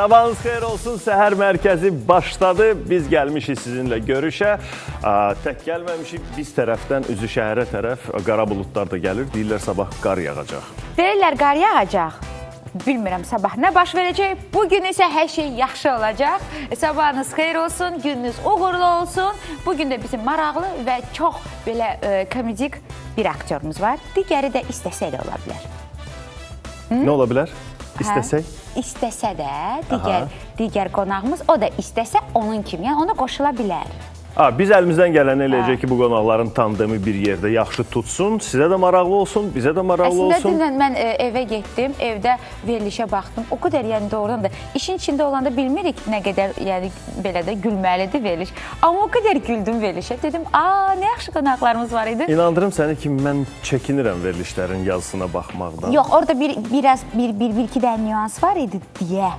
Sabahınız xeyir olsun. Səhər mərkəzi başladı. Biz gəlmişik sizinlə görüşə. Tək gəlməmişik. Biz tərəfdən üzü şəhərə tərəf qara buludlar da gəlir. Deyirlər sabah qar yağacaq. Deyirlər qar yağacaq. Bilmirəm sabah nə baş verəcək. Bu gün isə hər şey yaxşı olacaq. Sabahınız xeyir olsun, gününüz uğurlu olsun. Bu gün də bizim maraqlı və çox belə e, komedik bir aktyorumuz var. Digəri də istəsə də ola bilər. Nə ola bilər? İstəsək? Hə, istəsə də digər digər qonağımız o da istəsə onun kimi, yəni ona qoşula bilər. Aa, biz əlimizdən gələni eləyəcək ki, bu qonaqların tandemi bir yerdə yaxşı tutsun. Sizə də maraqlı olsun, bizə də maraqlı Əslində olsun. dünən mən e, evə getdim, evdə verilişə baxdım. O qədər yəni doğrudan da işin içində olanda bilmirik nə qədər yəni belə də gülməlidir veriliş. Amma o qədər güldüm verilişə. Dedim, "A, nə yaxşı qonaqlarımız var idi." İnandırım səni ki, mən çəkinirəm verilişlərin yazısına baxmaqdan. Yox, orada bir biraz bir bir, bir iki dənə nüans var idi deyə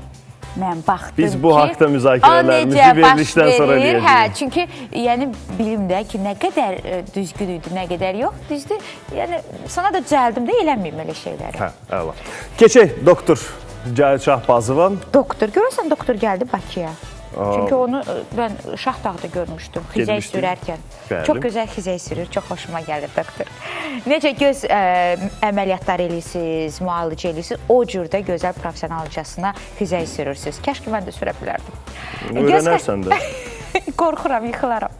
mən baxdım Biz bu ki, haqda müzakirələrimizi verilişdən sonra eləyəcəyik. Hə, çünki yəni bilim də ki, nə qədər e, düzgün idi, nə qədər yox, düzdür? Yəni sana da düzəldim də eləməyim elə şeyləri. Hə, əla. Keçək doktor Cahil Şahbazova. Doktor, görürsən doktor gəldi Bakıya. Çünki onu e, mən Şahdağda görmüşdüm, Getmişdin. sürərkən. Bəli. Çox gözəl xizək sürür, çox xoşuma gəlir doktor. Necə göz ə, əməliyyatlar eləyirsiniz, müalicə eləyirsiniz, o cür də gözəl professionalcasına xizək sürürsüz. Kəşki mən də sürə bilərdim. Öyrənərsən də. Qorxuram, yıxılaram.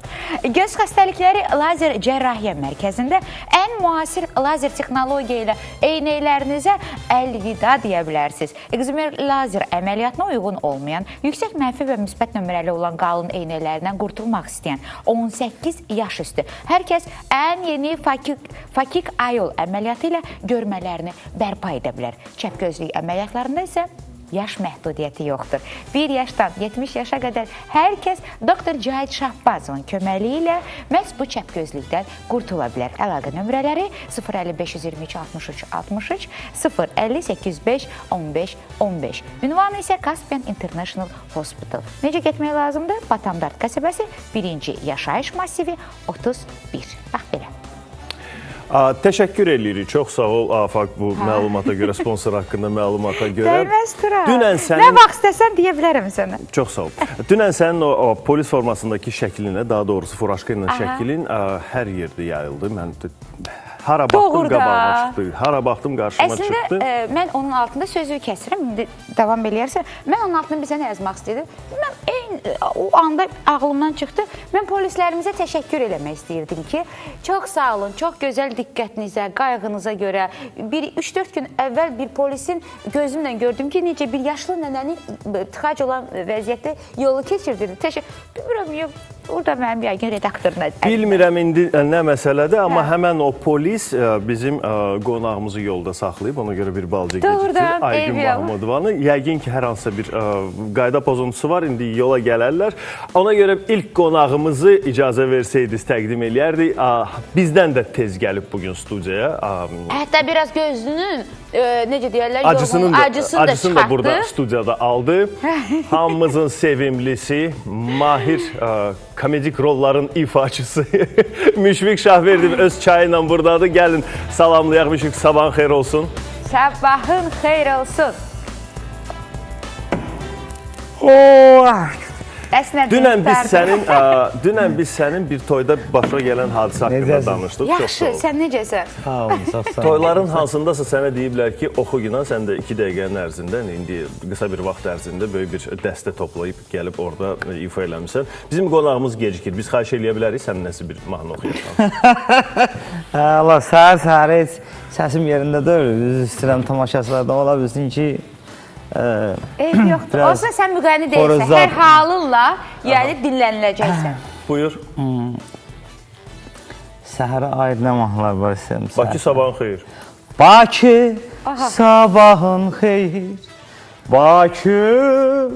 Göz xəstəlikləri lazer cərrahiyyə mərkəzində ən müasir lazer texnologiya ilə eynəklərinizə əlvida deyə bilərsiniz. Ekzimer lazer əməliyyatına uyğun olmayan, yüksək mənfi və müsbət nömrəli olan qalın eynəklərindən qurtulmaq istəyən 18 yaş üstü hər kəs ən yeni fakik fakik ayol əməliyyatı ilə görmələrini bərpa edə bilər. Çəp gözlük əməliyyatlarında isə Yaş məhdudiyyəti yoxdur. 1 yaşdan 70 yaşa qədər hər kəs doktor Cahid Şahbazovun köməkliyi ilə məhz bu çəpgözlükdən qurtula bilər. Əlaqə nömrələri 05523 63 63 050 805 15 15. Ünvanı isə Caspian International Hospital. Necə getmək lazımdır? Batamdart qəsəbəsi 1-ci yaşayış massivi 31. Bax belə. Təşəkkür eləyirik. Çox sağ ol Afaq bu məlumata görə, sponsor haqqında məlumata görə. Dəyməz tura. Dünən Nə sənin vaxt istəsən deyə bilərəm sənə. Çox sağ ol. Dünən sənin o, o polis formasındakı şəklinə, daha doğrusu furaşka ilə şəklin ə, hər yerdə yayıldı. Mən hara baxdım Doğru qabağıma çıxdı. Hara baxdım qarşıma Əslində çıxdı. e, mən onun altında sözü kəsirəm. İndi davam eləyərsə, mən onun altında bir sənə yazmaq istəyirdim. Mən eyni o anda ağlımdan çıxdı. Mən polislərimizə təşəkkür eləmək istəyirdim ki, çox sağ olun, çox gözəl diqqətinizə, qayğınıza görə. Bir 3-4 gün əvvəl bir polisin gözümlə gördüm ki, necə bir yaşlı nənəni tıxac olan vəziyyətdə yolu keçirdirdi. Təşəkkür. Bilmirəm, yox. Orada mənim yəqin redaktoruna. Bilmirəm indi ə, nə məsələdir, amma həmən o polis ə, bizim ə, qonağımızı yolda saxlayıb, ona görə bir Doğrudan, gecikdir. Aygün. Mahmudovanı. Yəqin ki, hər hansısa bir qayda pozuntusu var, indi yola gələrlər. Ona görə ilk qonağımızı icazə versəydiniz təqdim eləyərdik. Bizdən də tez gəlib bu gün studiyaya. Hətta biraz gözünün e, necə deyirlər, Acısının yoğun, da, acısını da acısını da çıxartdı. burada studiyada aldı. Hamımızın sevimlisi, mahir ə, komedik rolların ifaçısı Müşfiq Şahverdiyev öz çayı ilə burdadır. Gəlin salamlayaq Müşfiq. Sabahın xeyir olsun. Sabahın xeyir olsun. Əsnə Dünən biz sənin ə, dünən biz sənin bir toyda başına gələn hadisə haqqında danışdıq. Çox Yaxşı, sağ ol. sən necəsən? Sağ olun, sağ olun. Toyların hansındasa sənə deyiblər ki, oxu günah sən də 2 dəqiqənin ərzində, indi qısa bir vaxt ərzində böyük bir dəstə toplayıb gəlib orada e, ifa eləmisən. Bizim qonağımız gecikir. Biz xahiş eləyə bilərik sən nəsə bir mahnı oxuyasan. Hə, Allah səhər-səhər heç səsim yerində deyil. Üzr istəyirəm tamaşaçılardan ola bilsin ki, Eyb yoxdur. Biraz Olsa sən müğənni deyilsən, hər halınla, yəni dinləniləcəksən. Buyur. səhərə aid nə mahnılar var istəyirəm. Bakı sabahın xeyir. Bakı sabahın xeyir. Bakı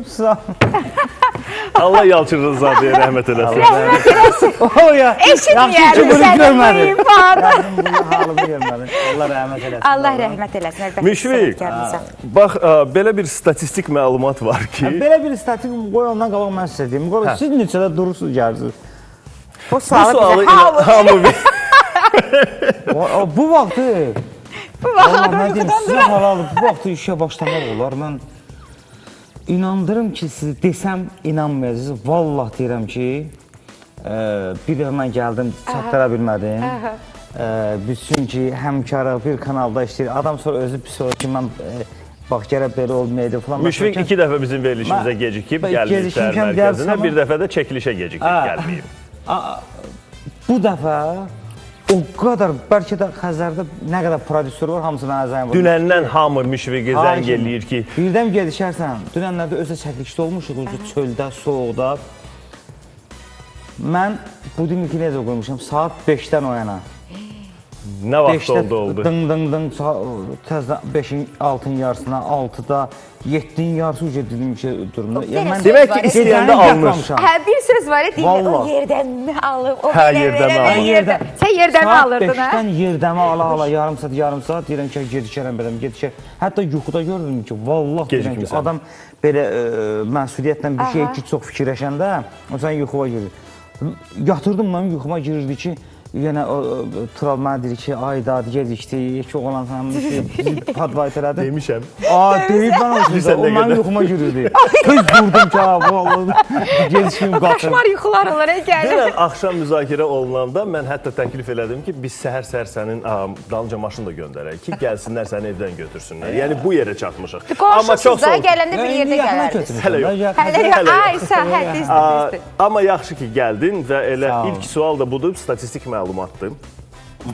Allah Yalçın Rızadəyə rəhmət eləsin. O ya. Eşitməyəlim bunu səni bu görmədim. ifadə. Yazın bunu halımı görmədim. Allah rəhmət eləsin. Allah rəhmət eləsin. Müşfiq, bax belə bir statistik məlumat var ki, Belə bir statik qoy ondan qabaq mən sizə deyim. Qoy siz neçədə durursunuz gəlirsiniz. Bu sualı bizə hamı O, o, bu vaxtı bu Allah vaxt nə deyim sizə halal bu vaxtı işə başlamaq olar. Mən inandırım ki siz desəm inanmayacaqsınız. Vallah deyirəm ki, ə, bir dəfə mən gəldim, çatdıra bilmədim. Ə, biz çünki həmkarı bir kanalda işləyir. Adam sonra özü pis olur ki, mən ə, bax gərək belə olmayaydı falan. Müşfiq iki dəfə bizim verilişimizə gecikib gəlməyib şəhər mərkəzinə, bir dəfə də çəkilişə gecikib Ha. gəlməyib. Bu dəfə o qədər bəlkə də Xəzərdə nə qədər prodüser var, hamısı mənə zəng vurur. Dünəndən hamı Müşfiqi zəng eləyir ki, Birdən gedişərsən, dünənlərdə özə çəkilişdə olmuşuq, özü çöldə, soyuqda. Mən bu dinki necə qoymuşam? Saat 5-dən oyana. nə vaxt 5-də oldu oldu. Dın dın dın təzə 5-in 6-ın yarısına, 6-da 7-nin yarısı uca dedim ki durumda. Deyirəm, mən Demək ki, istəyəndə alınır. yatmamışam. Hə, bir söz var idi, o Vallahi. yerdən mi alıb, o Hə, belə yerdən verən, alıb. yerdən. Sən yerdən mi Saat alırdın, hə? 5-dən yerdəmə ala-ala yarım saat, yarım saat deyirəm ki, gedişərəm beləm, gedişər. Hətta yuxuda gördüm ki, vallah deyirəm ki, adam belə ə, məsuliyyətlə bir şey ki, çox fikirləşəndə, o sən yuxuya girir. Yatırdım mən yuxuma girirdi ki, yenə o Tural mənə deyir ki, ay da gecikdik, ki oğlan sən şey padvayt elədi. Demişəm. Aa, deyib mən olsun. O mənim yuxuma girirdi. Tez durdum ki, vallahi gecikməyim qatım. Qaşmar yuxular olur, ey gəlir. Dünən axşam müzakirə olunanda mən hətta təklif elədim ki, biz səhər-səhər sənin dalınca maşın da göndərək ki, gəlsinlər səni evdən götürsünlər. Yəni bu yerə çatmışıq. Qonşusuz da gələndə bir yerdə gələrdiniz. Hələ yox. Hələ yox, ay sən, hə, düzdür, düzdür. Amma yaxşı ki, gəldin və elə Sağ ilk sual da budur, statistik məlumatdır.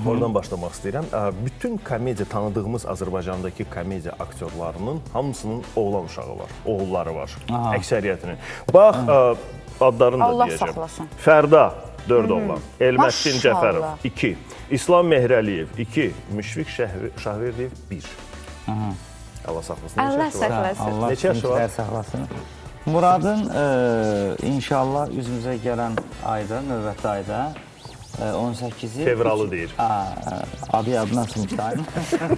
Oradan başlamaq istəyirəm. Bütün komediya tanıdığımız Azərbaycandakı komediya aktyorlarının hamısının oğlan uşağı var, oğulları var, Aha. əksəriyyətinin. Bax, aa, adlarını da Allah deyəcəm. saxlasın. Fərda 4 oğlan, Elməddin Maşallah. Cəfərov 2, İslam Mehrəliyev 2, Müşfiq Şahverdiyev 1. Allah saxlasın. Allah saxlasın. Allah Neçə yaşı var? sizlər saxlasın. Muradın e, inşallah üzümüzə gələn ayda, növbəti ayda 18-i Fevralı deyir. E, adı yadına sınıfdayım.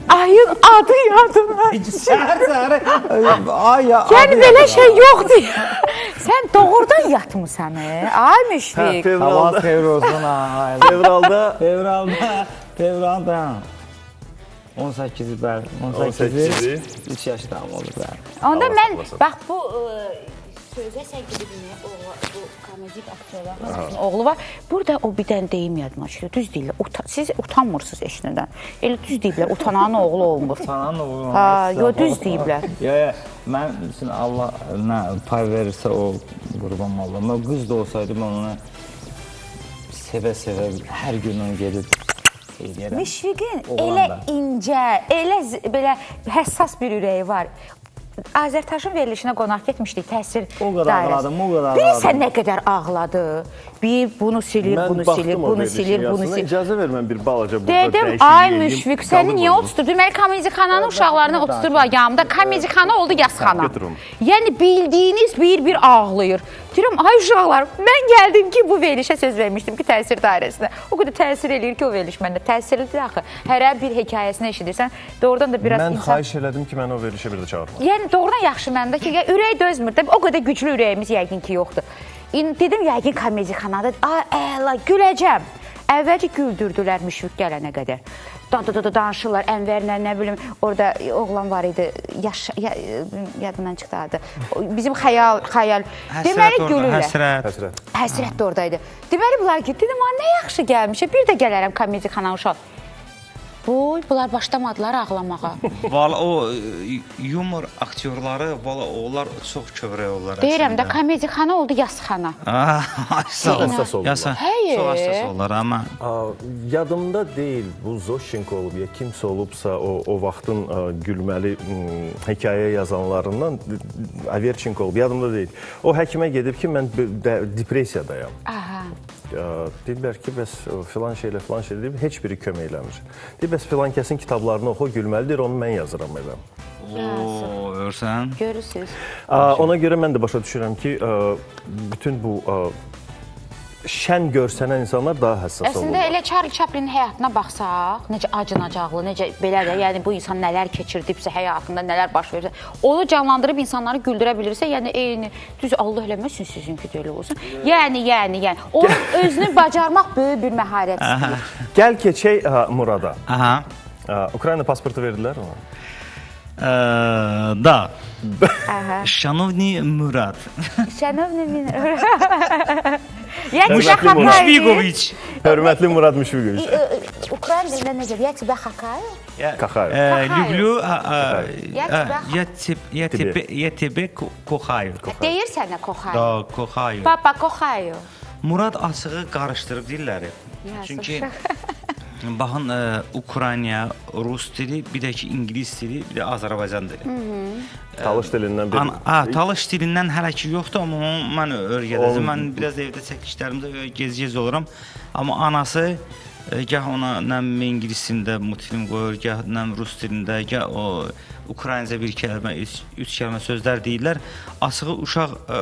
Ayın adı yadına. Səhər səhər ay ya. Yəni belə şey yoxdur. Sən doğrudan yatmısan, e? Ay Müşfiq. Hava fevralda, fevrozun ay. fevralda Fevralda, fevralda 18-i bəli, 18-i 18-i. 3 yaşı tamam olur bəli. Onda mən bax bu ə, sözə sən gedibinə oğlu bu komedik aktyorların hamısının oğlu var. Burada o bir dənə deyim yadıma düşdü. Düz deyirlər. Uta siz utanmırsınız eşindən. Elə düz deyiblər. Utananın oğlu olmur. Sanan oğlum. Ha, yo düz deyiblər. Ya ya mən üçün Allah nə pay verirsə o qurban olum. Mən qız da olsaydı mən onu sevə-sevə hər gün onu gedib. Müşfiqin elə incə, elə belə həssas bir ürəyi var. Azərtaşın verilişinə qonaq getmişdik təsir O qədər dairəsi. ağladım, o qədər Bilirsən ağladım. nə qədər ağladı? Bir bunu silir, Mən bunu silir, bunu silir, bunu silir. İcazə ver mən bir balaca burada Dedim, ay. Müşfiq, səni niyə oturtdu? Deməli, komediyxananın uşaqlarını oturtdurub ayağımda. Komediyxana oldu yasxana. Yəni bildiyiniz bir-bir ağlayır. Deyirəm, ay uşaqlar, mən gəldim ki, bu verilişə söz vermişdim ki, təsir dairəsinə. O qədər təsir eləyir ki, o veriliş məndə təsirlidir axı. Hər bir hekayəsini eşidirsən, doğrudan da biraz Mən insan xahiş elədim ki, məni o verilişə bir də çağırma. Yəni doğrudan yaxşı məndə ki, ya ürək dözmür. O qədər güclü ürəyimiz yəqin ki, yoxdur. İn dedim yəqin komediyxanada, ay əla güləcəm. Əvvəlcə güldürdülər müşfiq gələnə qədər. Da da da, da danışırlar Ənvərlə, nə bilim, orada oğlan var idi. Yaş ya, yadımdan çıxdı adı. Bizim xəyal xəyal. Deməli gülürlər. həsrət. Həsrət. Həsrət də oradaydı. Deməli bunlar ki, dedim, "Ay nə yaxşı gəlmişə. Bir də gələrəm komediyxana uşaq." Bu, bunlar başlamadılar ağlamağa. Valla o e, yumor aktyorları valla onlar çox kövrək olurlar. Deyirəm də əslində. komediyxana oldu yasxana. Ol. Həssas oldular. Çox həssas olurlar amma Yadımda deyil bu Zoşenko olub ya kimsə olubsa o o vaxtın ə, gülməli hekayə yazanlarından Averchenko olub yadımda deyil. O həkimə gedib ki mən depressiyadayam. Aha. Ə, Dedilər ki, bəs filan şeylə filan şey deyib heç biri kömək eləmir. Deyib bəs filan kəsin kitablarını oxu, gülməlidir, onu mən yazıram elə. o görsən. Görürsüz. Aa, Ona görə mən də başa düşürəm ki, bütün bu şən görsənən insanlar daha həssas Əslində olurlar. elə Charlie Chaplin həyatına baxsaq, necə acınacaqlı, necə belə də, yəni bu insan nələr keçirdibsə həyatında, nələr baş verirsə, onu canlandırıb insanları güldürə bilirsə, yəni eyni düz Allah eləməsin sizinki də elə olsun. Yəni, yəni, yəni onun özünü bacarmaq böyük bir məharət istəyir. Gəl keçək Murada. Aha. Ukrayna pasportu verdilər ona. Ə, da. Şanovni Murad. Şənovni min. Yəni Hörmətli Şaxakay. Müşfiqoviç. Hörmətli Murad Müşfiqoviç. Ukrayn dilində necə? Я тебя хакаю? Kaxayev. Ə, Люблю, ə, ə, Я ə, тебя я теб- я Тебе. тебе я тебе ко- кохаю. Deyirsən nə koxayo? Da, kохаю. Papa koxayo. Murad açığı qarışdırıb dilləri. Yazıq Çünki baxın ə, Ukrayna, rus dili, bir də ki ingilis dili, bir də Azərbaycan dili. Talış dilindən bir. A, talış dilindən hələ ki yoxdur, amma onu mən öyrədəcəm. Mən biraz evdə çəkilişlərimdə gez-gez oluram. Amma anası e, gah ona nə ingilis dilində multfilm qoyur, gah nə rus dilində, gah o Ukraynca bir kəlmə, üç, üç kəlmə sözlər deyirlər. Açığı uşaq ə,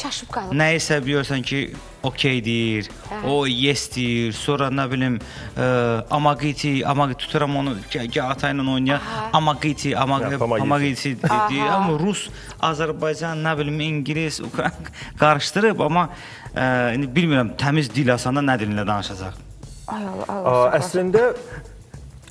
Çaşıb qalıb. Nəyisə bilirsən ki, okey deyir, o yes deyir, sonra nə bilim, ə, amagiti, amagiti tuturam onu, gə, gə ata ilə oynayır. Amagiti, amagiti, amagiti deyir. Amma rus, Azərbaycan, nə bilim, ingilis, Ukrayn qarışdırıb, amma ə, indi bilmirəm təmiz dil asanda nə dilində danışacaq. Ay Allah, Allah. Əslində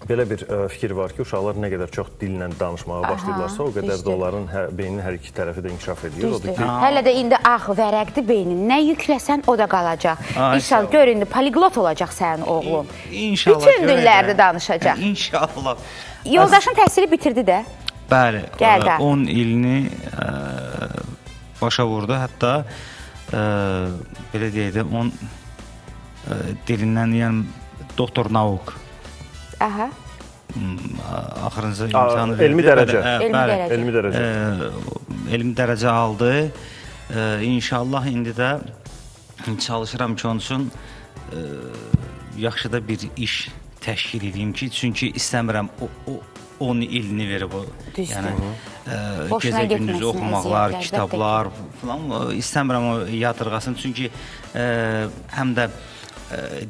belə bir ə, fikir var ki, uşaqlar nə qədər çox dillə danışmağa başlayırlarsa, o qədər də onların hər, beyninin hər iki tərəfi də inkişaf edir. Ki, Hələ də indi ağ vərəqdir beynin. Nə yükləsən o da qalacaq. İnşallah gör indi poliglot olacaq sənin oğlun. İnşallah. Bütün dillərdə də. danışacaq. İnşallah. Yoldaşın təhsili bitirdi də. Bəli, Gəl ə, də. 10 ilini ə, başa vurdu. Hətta ə, belə deyək də 10 ə, dilindən yəni doktor nauk Aha. axırıncı Aa, imtahanı elmi dərəcə. Ə, Elmi bəli. dərəcə. elmi dərəcə. Ə, elmi dərəcə aldı. Ə, inşallah indi də çalışıram ki, onun üçün ə, yaxşı da bir iş təşkil edeyim ki, çünki istəmirəm o, o 10 ilini verib o. Düzdür. Yəni ə, gecə gündüz oxumaqlar, kitablar falan istəmirəm o yadırğasın çünki ə, həm də ə,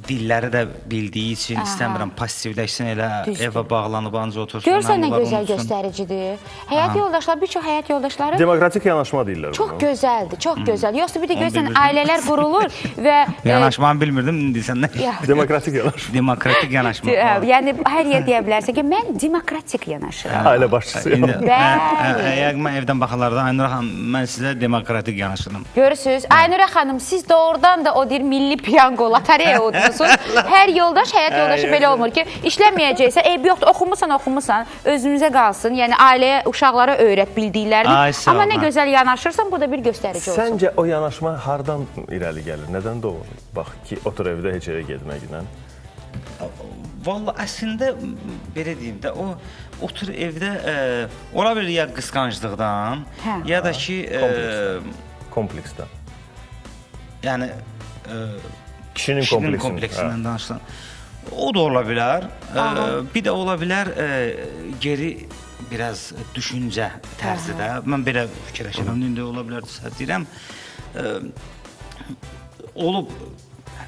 dilləri də bildiyi üçün Aha. istəmirəm passivləşsin elə Düzdür. evə bağlanıb ancaq otursun. Görsən nə gözəl unutsun. göstəricidir. Həyat yoldaşları, bir çox həyat yoldaşları demokratik yanaşma deyirlər çox bunu. gözəldir, çox gözəl. Yoxsa bir də görsən ailələr qurulur və e, Yanaşmanı bilmirdim, indi sən nə? Demokratik yanaşma. Demokratik yanaşma. Ə, Yəni hər yer deyə bilərsən ki, mən demokratik yanaşıram. Ailə başçısı. İndi yəni. Bəli. əgər mən evdən baxanlarda Aynur xanım, mən sizə demokratik yanaşıram. Görürsüz, Aynurə xanım, siz doğrudan da o deyir milli piyango lotereya udmusunuz. Hər yoldaş, həyat yoldaşı belə olmur ki, işləməyəcəksə, eyb yoxdur, oxumusan, oxumusan, özünüzə qalsın. Yəni ailəyə, uşaqlara öyrət bildiklərini. Amma nə gözəl yanaşırsan, bu da bir göstərici olsun. Səncə o yanaşma hardan irəli gəlir? Nədən doğur? Bax ki, otur evdə heç yerə getməklə. Valla əslində belə deyim də o otur evdə ə, ola bilər ya qısqanclıqdan, Hə. ya da ki ə, Kompleksdən. yəni ə, Kişinin, kişinin kompleksini. kompleksindən danışsan. O da ola bilər. Ə, bir də ola bilər ə, geri biraz düşüncə tərzi də. Mən belə fikirləşirəm. İndi ola bilər deyirəm. Olub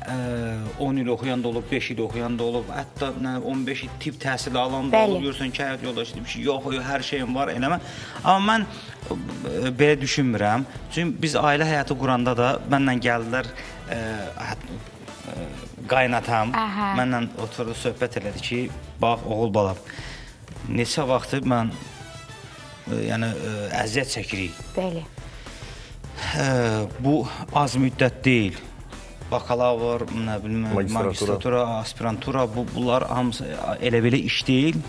ə, 10 il oxuyan da olub, 5 il oxuyan da olub, hətta nə 15 il tibb təhsili alan da olub. Görürsən ki, həyat yoldaşı demiş, yox, yox, hər şeyim var, eləmə. Amma mən ə, belə düşünmürəm. Çünki biz ailə həyatı quranda da mənlə gəldilər ə, hət- ə, qaynatam. Aha. Mənlə oturdu, söhbət elədi ki, bax oğul balam. Neçə vaxtdır mən ə, yəni ə, əziyyət çəkirik. Bəli. Hə, bu az müddət deyil. Bakalavr, nə bilim, Magistratura. magistratura, aspirantura, bu bunlar hamısı elə belə iş deyil.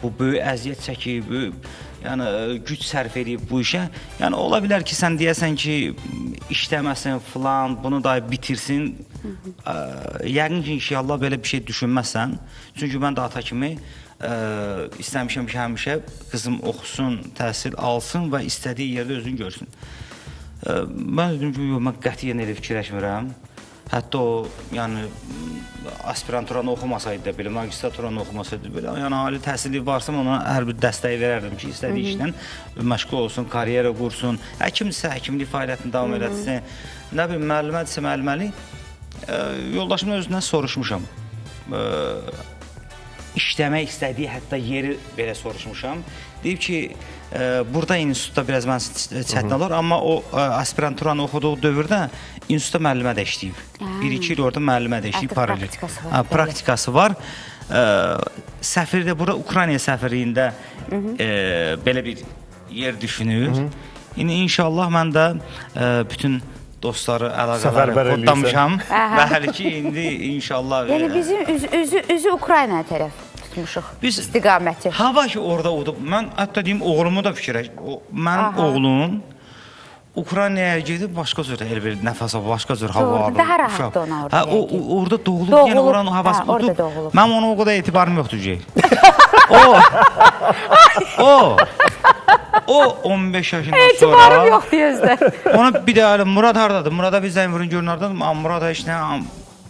Bu böyük əziyyət çəkib, böyük yəni ə, güc sərf edib bu işə. Yəni ola bilər ki, sən deyəsən ki, işləməsin filan, bunu da bitirsin. Ə, yəqin ki, inşallah belə bir şey düşünməzsən. Çünki mən də ata kimi ə, istəmişəm ki, həmişə qızım oxusun, təhsil alsın və istədiyi yerdə özünü görsün. Ə, Mən dedim ki, yox, mən qətiyyən elə fikirləşmirəm. Hətta o, yəni aspiranturanı oxumasaydı da belə, magistraturanı oxumasaydı belə, yəni ali təhsili varsa ona hər bir dəstək verərdim ki, istədiyi işlə məşğul olsun, karyera qursun. Həkimdirsə, həkimlik fəaliyyətini davam elətsin. Nə bilim, müəllimədirsə, müəlliməlik. Ə, Yoldaşımın özündən soruşmuşam. Ə, işləmək istədiyi hətta yeri belə soruşmuşam. Deyib ki, ə, burada institutda biraz mən çətin olur, amma o ə, aspiranturanı oxuduğu dövrdə institutda müəllimə də işləyib. 1-2 il orada müəllimə də işləyib paralel. praktikası var, bəli. praktikası var. ə, səfirdə bura Ukrayna səfirliyində ə, belə bir yer düşünür. İndi inşallah mən də ə, bütün dostları, əlaqələri kodlamışam. Bəli ki, indi inşallah Yəni bizim üz, üzü üzü Ukraynaya tərəf tutmuşuq. Biz- istiqaməti. Hava ki orada oldu. Mən hətta deyim oğlumu da fikirləş. O, mənim Aha. oğlum Ukraynaya gedib başqa cür elə bir nəfəs alıb, başqa cür hava alıb. daha uşaq. ona orada Hə, o, o- orada doğulub, Doğulub, yəni oranın havası hə, orada doğulub. Mənim ona o qədər etibarım yoxdur ki. o O O 15 yaşından sonra Etibarım yox deyəzdə. Ona bir də Murad hardadır? Murada bir zəng vurun görün hardadır? Amma Murad heç nə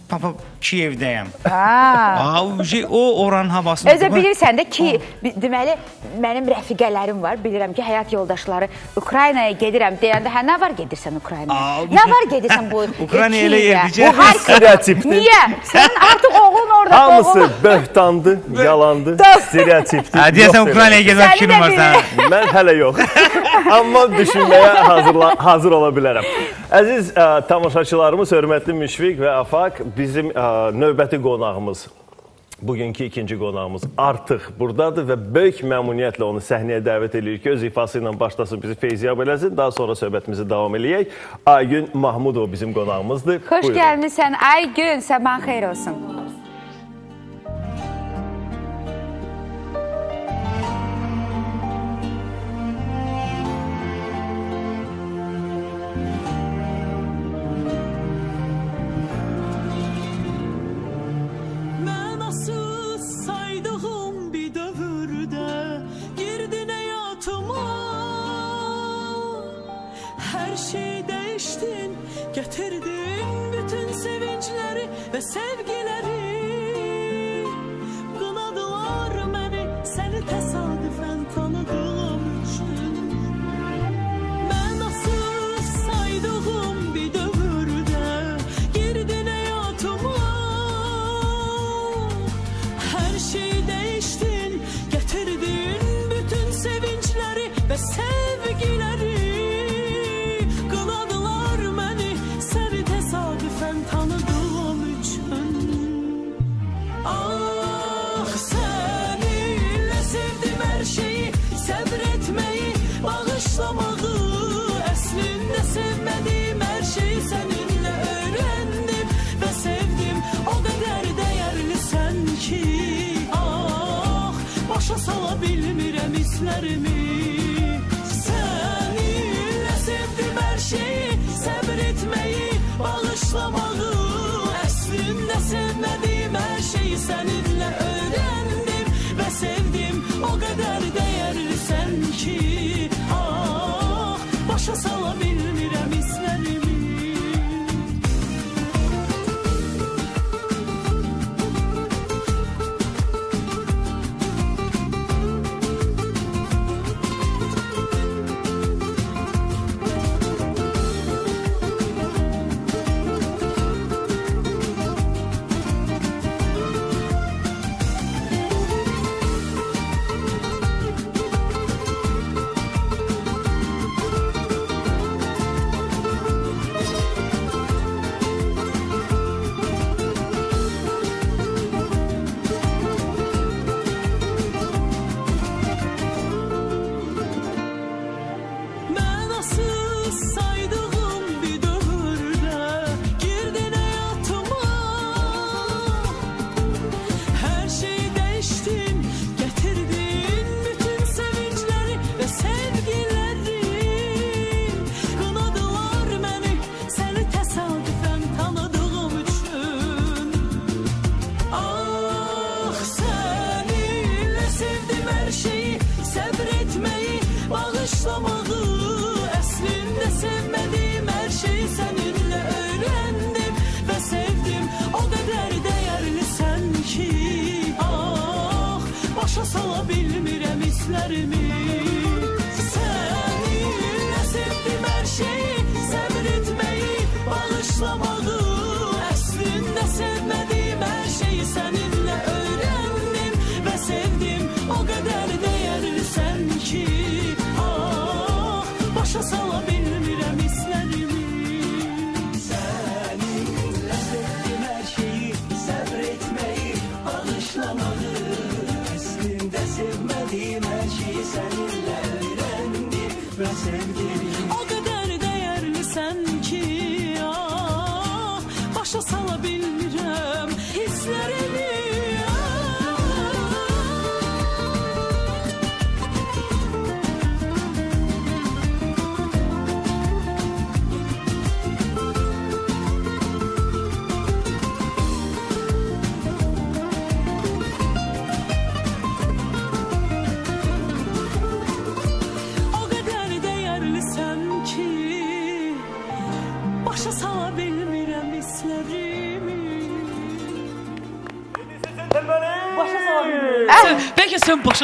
papa Kiyevdəyəm. Ha. Aa, o oranın havasını. Özə bilirsən də ki, deməli mənim rəfiqələrim var. Bilirəm ki, həyat yoldaşları Ukraynaya gedirəm deyəndə, hə nə var gedirsən Ukraynaya? Nə var gedirsən bu Ukraynaya elə Kiyevə? yerdir ki, Bu stereotipdir. Niyə? Sənin artıq oğlun orada Hamısı doğulub. böhtandı, yalandı, stereotipdi. Hə, deyəsən. Ukraynaya Səni fikrin var sənin. Mən hələ yox. Amma düşünməyə hazır ola bilərəm. Əziz ə, tamaşaçılarımız, hörmətli Müşfiq və Afaq, bizim ə, növbəti qonağımız Bugünkü ikinci qonağımız artıq buradadır və böyük məmnuniyyətlə onu səhnəyə dəvət edirik ki, öz ifası ilə başlasın bizi feyziyab eləsin. Daha sonra söhbətimizi davam eləyək. Aygün Mahmudov bizim qonağımızdır. Xoş gəlmisən. Ay gün, sabahın xeyir olsun.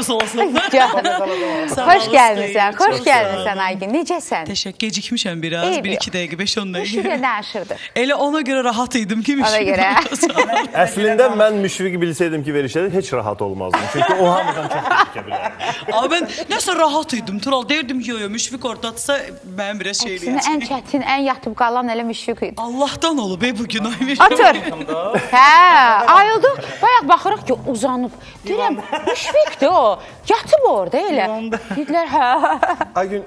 Sən başa salasan Xoş gəlmisən, xoş gəlmisən Aygün. Necəsən? Təşəkkür gecikmişəm biraz. Eybi 1-2 yox. dəqiqə, 5-10 Müşfiqə dəqiqə. danışırdı. Elə ona görə rahat idim ki, Ona görə. Əslində mən müşfiqi bilsəydim ki, verişlərdə heç rahat olmazdım. Çünki o hamıdan çox təhlükə bilərdi. Amma mən nəsə rahat idim. Tural deyirdim ki, yo yo, Müşfiq ordadsa mənim biraz şey Əksinə ən eləyəcək. çətin, ən yatıb qalan elə müşfiq idi. Allahdan olub ey bu gün ay Müşfiq. Otur. Hə, ayıldı. Bayaq baxırıq ki, uzanıb. Deyirəm, müşfiqdir o. Yatıb orada elə. Dedilər, hə. Aygün,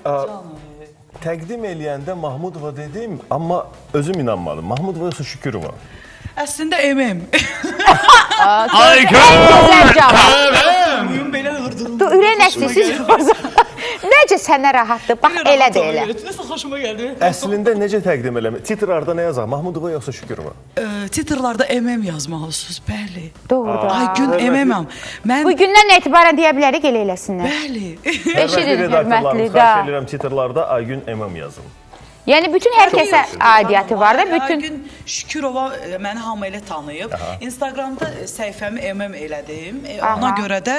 təqdim eləyəndə Mahmudova dedim, amma özüm inanmadım. Mahmudova yoxsa Şükürova? Əslində MM. Ən gözəl cavab. Bugün belə. Du ürək nəfsisiz. Necə sənə rahatdır? Bax elə də elə. Nəsə xoşuma gəldi. Əslində necə təqdim eləmək? Titrlarda nə yazaq? Mahmudova yoxsa Şükürova? Titrlarda MM yazmalısınız, bəli. Doğrudur. Ay gün MM-am. Mən Bu gündən etibarən deyə bilərik elə eləsinlər. bəli. Eşidin, hörmətli xahiş edirəm titrlarda Aygün MM yazın. Yəni bütün hər kəsə aidiyyəti var da, bütün Bütün Şükürova e, məni hamı elə tanıyıb. Instagramda e, səhifəmi MM elədim. E, Ona Aha. görə də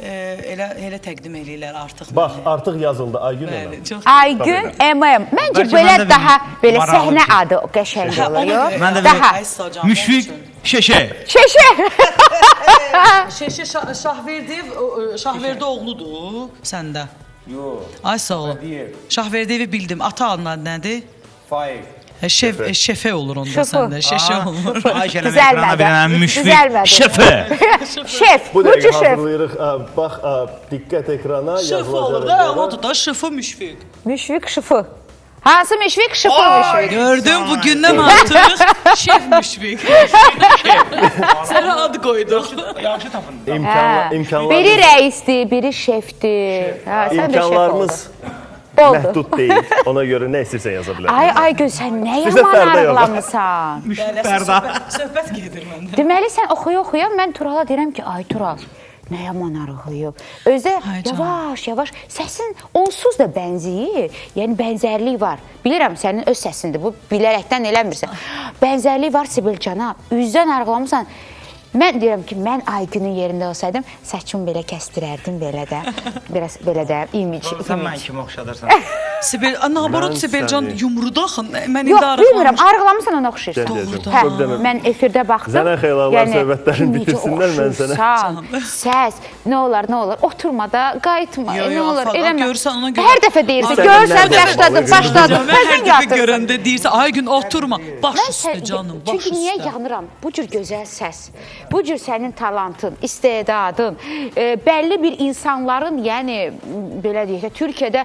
e, elə elə təqdim eləyirlər artıq. Bax, məni. artıq yazıldı Aygün MM. Aygün MM. Məncə belə daha belə səhnə adı qəşəng olur. Mən də canım, Müşfiq. Şeşe. Şeşə. Şeşə Şah- Şahverdiyev o, o, Şahverdi oğludur səndə. Yox. Ay sağ ol. Şahverdiyevi bildim. Ata adın adı nədir? Faiq. Hə, şef, e, şefə olur onda Şefə. səndə. Şeşə olur. Ayşə Düzəlmədi. ekrana müşfiq Düzəlmədi. şefe. Şef. Bu dəqiqə hazırlayırıq. Bax, diqqət ekrana Şef olur yazılacaq. da, odur da şefə müşfiq. Müşfiq şıfı. Hansı müşfiq? Şıfır müşfiq. Gördün bugündən artıq şef müşfiq. Sənə ad qoyduq. Yaxşı tapın. İmkanlar, imkanlar, Biri rəisdir, biri şefdir. Hə, sən də şef oldun. imkanlarımız Oldu. məhdud deyil. Ona görə nə istəyirsən yaza bilərsən. Ay Aygün sən nə yaman arıqlamısan. Fərda. Söhbət gedir məndə. Deməli sən oxuya-oxuya mən Turala deyirəm ki, ay Tural, nə yaman arıqlayıb. Özü Ay canım. yavaş yavaş səsin onsuz da bənzəyir. Yəni bənzərlik var. Bilirəm sənin öz səsindir. Bu bilərəkdən eləmirsən. Bənzərlik var Sibil cana. Üzdən arıqlamısan. Mən deyirəm ki, mən Aygünün yerində olsaydım, saçımı belə kəstirərdim belə də. Biraz belə də image. Sən mən kimi oxşadırsan. Sibel, naborot Sibelcan yumruda axın. Mən Yox, indi bilmirəm, arıqlamışam. arıqlamısan ona oxşayırsan. Gəl. Hə, mən efirdə baxdım. Yəni, Zənən xeylalar söhbətlərini necə bitirsinlər, mən sənə- Səs, nə olar, nə olar, oturma da, qayıtma, Yo, nə fəqət eləmə. görsən ona görə- Hər dəfə deyirsən, Sən görsən, dəfə başladın, Mən hər dəfə görəndə deyirsə, ay gün oturma. Baş üstə canım, baş Çünki niyə üstə. yanıram? Bu cür gözəl səs, bu cür sənin talantın, istedadın, e, bəlli bir insanların, yəni belə deyək də, Türkiyədə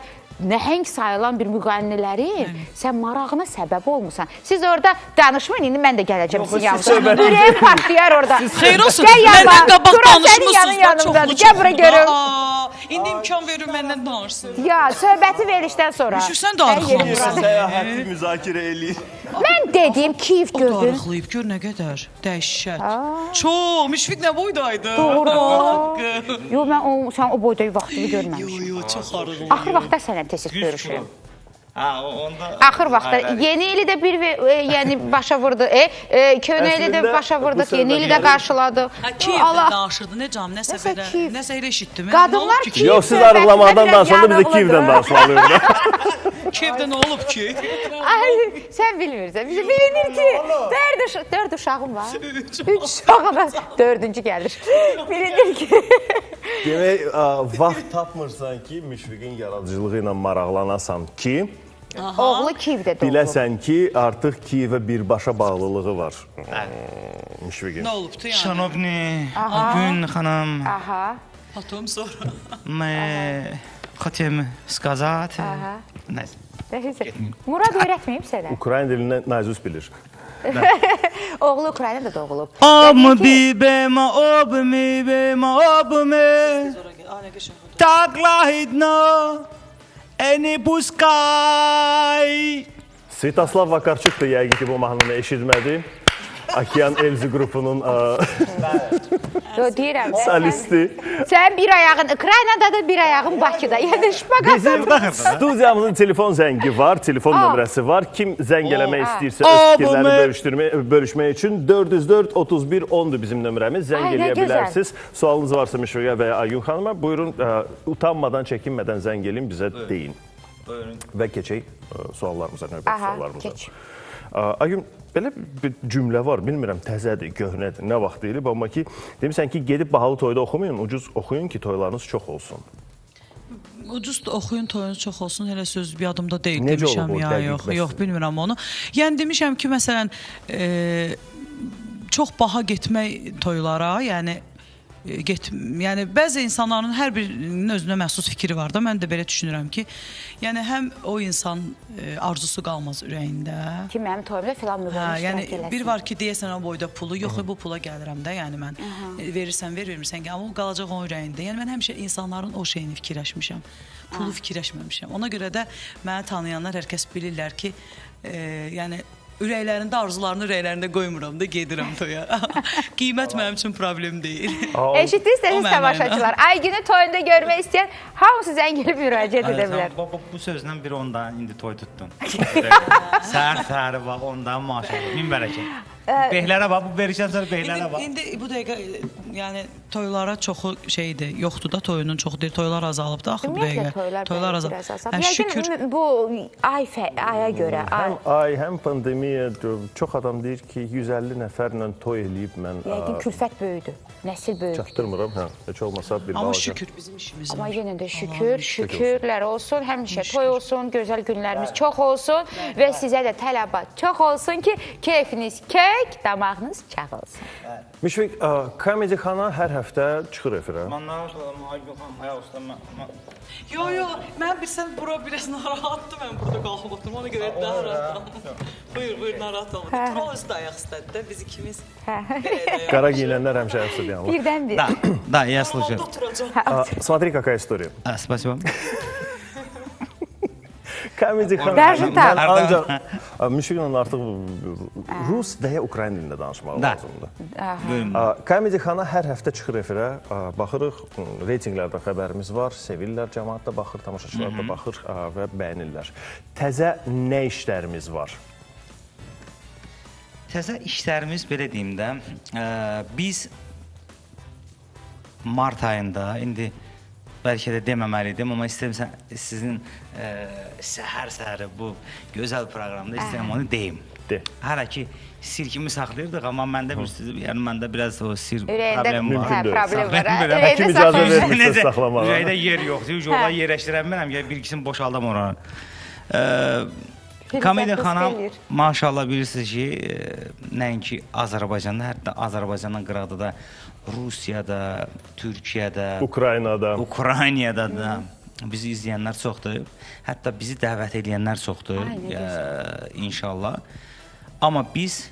nəhəng sayılan bir müğənnilərin sən marağına səbəb olmusan. Siz orada danışmayın, indi mən də gələcəm sizin yanınıza. Ürəyim partlayar orada. Xeyr olsun. Gəl yanıma. Məndən qabaq danışmısınız Gəl bura görüm. İndi imkan verin məndən danışsın. Ya, söhbəti verişdən sonra. Müşfiq, sən də Sən yerin arıqlamısan. buradır. Səyahəti müzakirə eləyir. Mən dediyim Kiyev O da gördün. arıqlayıb, gör nə qədər. Dəhşət. Çox, Müşfiq nə boydaydı? Doğru. Haqqı. Yo, mən o, sən o boyda vaxtını Yo, görməmişəm. yo, çox arıqlayıb. Axır vaxtda sənə kesik görüşün. Ha, o- onda Axır vaxtda yeni ili də bir e, yəni başa vurdu. E, e köhnə ili də başa bu vurduq. Yeni ili də qarşıladı. Ha, Kiyevdə Allah. danışırdı, nə canım, nəsə belə, nəsə elə eşitdim. Qadınlar olub ki? Kiyev Yox, siz biraz danışanda biz də. Kiyevdən danışmalıyıq. Kiyevdə nə olub ki? Ay, sən bilmirsən. Bizə bilinir ki, dörd, uşaq, dörd uşağım var. Üç uşağım var. Dördüncü gəlir. Bilinir ki. Demək, vaxt tapmırsan ki, müşfiqin yaradıcılığı ilə maraqlanasan ki, Oğlu Kiyevdə doğulub. biləsən ki, artıq Kiyevə birbaşa bağlılığı var. Müşfiqin. Nə olubdu yəni? Şanovni, Gün xanım, Aha. Потом sonra. мы хотим сказать. Nəsə. Nəysə. Murad öyrətməyib sənə. Ukrayna dilindən Nazus bilir. Oğlu Ukraynada doğulub. Об бибема, об мибема, об me. Sonra Əni buzkay. Svetoslav Vakarçuk da yəqin ki, bu mahnını eşitmədi. Okean Elzi qrupunun ə, Yo deyirəm. solisti. Sən, bir ayağın Ukraynadadır, bir ayağın Bakıda. Yəni şpaqat. Bizim studiyamızın telefon zəngi var, telefon nömrəsi var. Kim zəng eləmək istəyirsə öz fikirlərini bölüşmək üçün 404 31 10-dur bizim nömrəmiz. Zəng eləyə bilərsiniz. Sualınız varsa Müşfiqə və ya Ayun xanıma buyurun ə, utanmadan, çəkinmədən zəng eləyin, bizə deyin. Buyurun. Və keçək ə, suallarımıza, növbəti Aha, suallarımıza. keç. Ə, Ayun, belə bir cümlə var, bilmirəm təzədir, köhnədir, nə vaxt deyilib, amma ki, demisən ki, gedib bahalı toyda oxumayın, ucuz oxuyun ki, toylarınız çox olsun. Ucuz da oxuyun toyunuz çox olsun. Hələ söz bir adımda deyil Necə demişəm olub ya, yox, bəs? yox bilmirəm onu. Yəni demişəm ki, məsələn, e, çox baha getmək toylara, yəni e, get yəni bəzi insanların hər birinin özünə məxsus fikri var da. Mən də belə düşünürəm ki, yəni həm o insan e, arzusu qalmaz ürəyində. Ki mənim toyumda filan Hə, mübadilə yəni bir var ki, deyəsən o boyda pulu, yox bu pula gəlirəm də, yəni mən e, verirsən, ver, vermirsən, amma o qalacaq onun ürəyində. Yəni mən həmişə insanların o şeyini fikirləşmişəm. Pulu fikirləşməmişəm. Ona görə də məni tanıyanlar hər kəs bilirlər ki, e, yəni ürəklərində arzularını ürəklərində qoymuram da gedirəm toya. Qiymət mənim üçün problem deyil. Eşitdiniz O siz mənada. tamaşaçılar. Aygünü toyunda görmək istəyən hamısı zəng edib müraciət edə bilər. Bu, bu, bu sözlə bir ondan indi toy tutdun. Səhər səhəri bax ondan maşallah. Min bərəkət. Behlərə bax, bu verişdən sonra behlərə bax. İndi, indi bu dəqiqə yəni toylara çoxu şeydir, yoxdur da toyunun çoxu deyil. Toylar azalıb da axı bu dəqiqə. toylar, toylar azalıb. Hə, şükür. Bu ay fə- aya görə, ay. Həm ay, həm pandemiya çox adam deyir ki, 150 nəfərlə toy eləyib mən Yəqin külfət böyüdü, nəsil böyüdü. çatdırmıram, hə. Heç olmasa bir Amma balaca. şükür bizim işimiz Amma yenə də şükür, şükürlər olsun, həmişə toy olsun, gözəl günlərimiz çox olsun və sizə də tələbat çox olsun ki, keyfiniz kök, damağınız çağ olsun. Müşfiq, ə, Comedy Xana hər həftə çıxır efirə. Mən nə olsun, ay yoxam, ayaq üstə mən. Yo yo, mən bilsən bura biraz narahatdır mən burada qalxıb oturum. Ona görə daha rahatam. buyur, buyur narahat olma. Troll üstə ayaq istədi də biz ikimiz. Qara giyinənlər həmişə həvəsə deyirlər. Birdən bir. Да, да, я слушаю. Oturacaq. Смотри, какая история. А, спасибо. Comedy Xana Даже mən так. ancaq ə, Müşfiqlə artıq rus və ya ukrayn dilində danışmaq Da. lazımdır. Buyurun. Ə, Comedy Xana hər həftə çıxır efirə. Ə, Baxırıq, ə, reytinqlərdə xəbərimiz var. Sevirlər, cəmaət də baxır, tamaşaçılar da baxır ə, və bəyənirlər. Təzə nə işlərimiz var? Təzə işlərimiz belə deyim də, ə, biz mart ayında indi bəlkə də deməməli idim, amma istəyirəm sizin ə, səhər-səhəri bu gözəl proqramda istəyirəm onu deyim. De. Hələ ki sir kimi saxlayırdıq, amma məndə bir yəni məndə biraz o sir Ürəyində problem var. hə, problem var. Həkim icazə. Vermirsə saxlamağa. Ürəkdə yer yoxdur, yola yerləşdirə bilmirəm, ya bir ikisini boşaldam oranı. Firuzə xanım maşallah bilirsiniz ki, e, nəinki Azərbaycanda, hətta Azərbaycandan qıraqda da Rusiyada, Türkiyədə, Ukraynada. Ukraynada da bizi izləyənlər çoxdur. Hətta bizi dəvət edənlər çoxdur. Ə, inşallah. Amma biz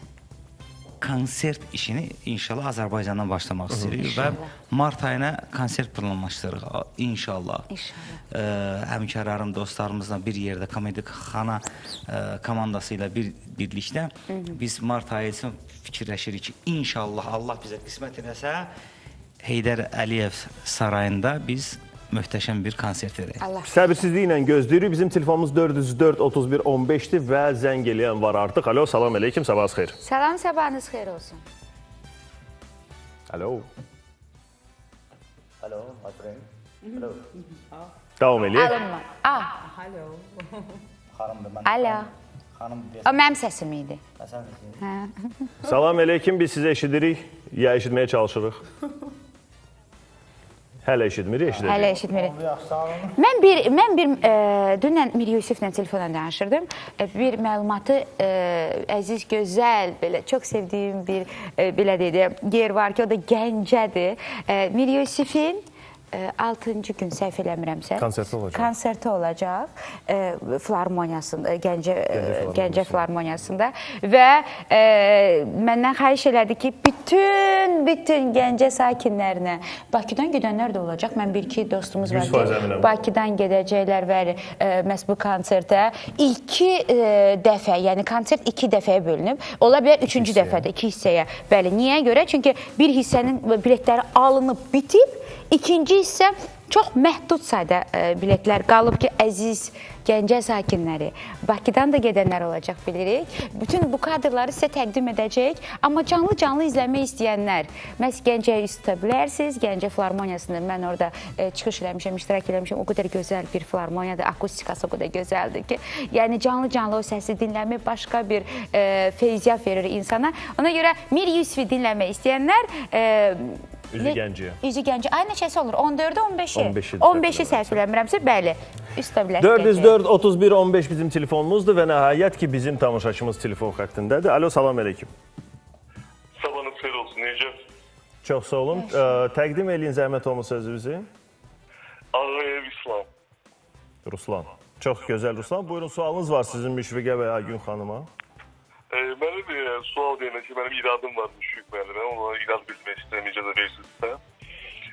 konsert işini inşallah Azərbaycandan başlamaq istəyirik və mart ayına konsert planlaşdırırıq inşallah. İnşallah. Ə, həmkarlarım, dostlarımızla bir yerdə Komedi Xana ə, komandası ilə bir birlikdə biz mart ayı üçün fikirləşirik ki, inşallah Allah bizə qismət edəsə Heydər Əliyev sarayında biz möhtəşəm bir konsert verək. Səbirsizliklə gözləyirik. Bizim telefonumuz 404 31 15-dir və zəng eləyən var artıq. Alo, salam əleykum, sabahınız xeyir. Salam, sabahınız xeyir olsun. Alo. Hello, my friend. Hello. Davam eləyək. Alınma. Ah, Xanım da mən. alo. Xanım O mənim səsim idi. desən. Salam əleykum, biz sizi eşidirik. Ya eşitməyə çalışırıq. Hələ eşitmirik, eşidirik. Hələ eşitmirik. Mən bir mən bir e, dünən Mir Yusiflə telefonla danışırdım. E, bir məlumatı e, əziz, gözəl, belə çox sevdiyim bir e, belə dedi, yer var ki, o da Gəncədir. E, Mir Yusifin 6-cı gün səhv eləmirəmsə Konserti olacaq. Konserti olacaq e, filarmoniyasında, Gəncə. Gəncə filarmoniyasında və e, məndən xahiş elədi ki, bütün bütün Gəncə sakinlərinə Bakıdan gedənlər də olacaq. Mən bir-iki dostumuz var 100% əminəm. ki, Bakıdan gedəcəklər və e, məhz bu konsertə iki e, dəfə, yəni konsert iki dəfəyə bölünüb. Ola bilər üçüncü hissəyə. dəfədə iki hissəyə. Bəli, niyə görə? Çünki bir hissənin biletləri alınıb bitib, ikinci hissə çox məhdud sayda e, biletlər qalıb ki, əziz Gəncə sakinləri, Bakıdan da gedənlər olacaq bilirik. Bütün bu kadrları sizə təqdim edəcək. Amma canlı-canlı izləmək istəyənlər məhz Gəncəyə üz tuta bilərsiniz. Gəncə filarmoniyasında mən orada e, çıxış eləmişəm, iştirak eləmişəm. O qədər gözəl bir filarmoniyadır, akustikası o qədər gözəldir ki, yəni canlı-canlı o səsi dinləmək başqa bir e, feyziyyat verir insana. Ona görə Mir Yusifi dinləmək istəyənlər e, Üzü Gəncəyə. Üzü Gəncə. Ay neçəsi olur? 14-ə 15-i. 15-i 15-i səhv eləmirəmsə, bəli. Üstə bilək. 404 31 15 bizim telefonumuzdur və nəhayət ki bizim tamaşaçımız telefon xəttindədir. Alo, salam əleykum. Sabahınız xeyir olsun. Necə? Çox sağ olun. Ə, təqdim eləyin zəhmət olmasa özünüzü. Ağayev İslam. Ruslan. Çox gözəl Ruslan. Buyurun sualınız var sizin Müşfiqə və ya Gün xanıma. E, benim e, sual deyəndə ki, benim iradım var müşrik müəllimə. Ona irad bilmək istəyirəm, necə də versinizsə.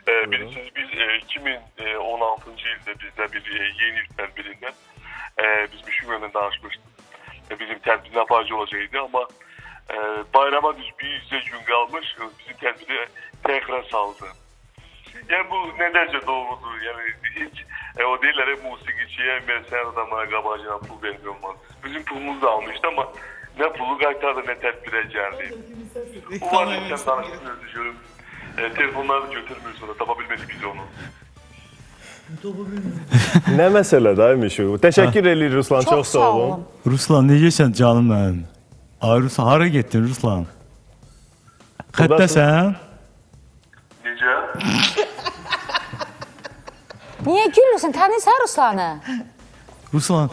E, bilirsiniz, biz e, 2016-cı ildə bizdə bir e, yeni il tədbirindən e, biz müşrik müəllimlə danışmışdıq. E, bizim tədbirin aparıcı olacaqdı, amma e, bayrama düz bir yüzde gün qalmış, e, bizim tədbiri təxirə saldı. Yəni bu nə dərəcə doğrudur? Yəni heç e, o deyirlər e, musiqiçiyə, məsələn adama qabağına pul vermiyor olmaz. Bizim pulumuzu da almışdı amma nə pulu qaytardı, nə tədbirə gəldi. Bu var insan danışmıyordu görüb. E, telefonları götürmür sonra tapa bilmədik biz onu. Nə məsələdir ay Müşfiq? Təşəkkür eləyirik Ruslan. Çox, sağ olun. Ruslan necəsən canım mənim? Ay Ruslan hara getdin Ruslan? Xəttəsən? Necə? Niyə gülürsən? Tanıyırsan Ruslanı? Ruslan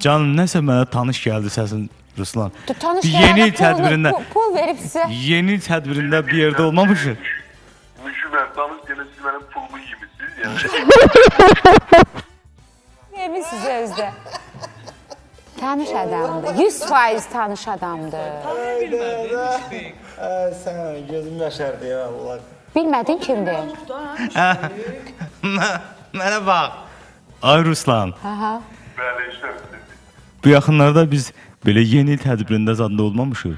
Canım nəsə mənə tanış gəldi səsin Ruslan. Tanış Bir yeni il tədbirində pu- Pul verib sizə. yeni il tədbirində bir yerdə olmamışıq. Müşümən, tanış gene siz benim pulumu yemişsiniz. Yani Yemisiniz özdə. Tanış adamdır. 100% tanış adamdır. Sən gözüm yaşardı ya Allah. Bilmədin kimdir? Mənə bax. Ay Ruslan, Aha. böyle işte. Bu yaxınlarda biz belə yeni il tədbirində zadda olmamışıq.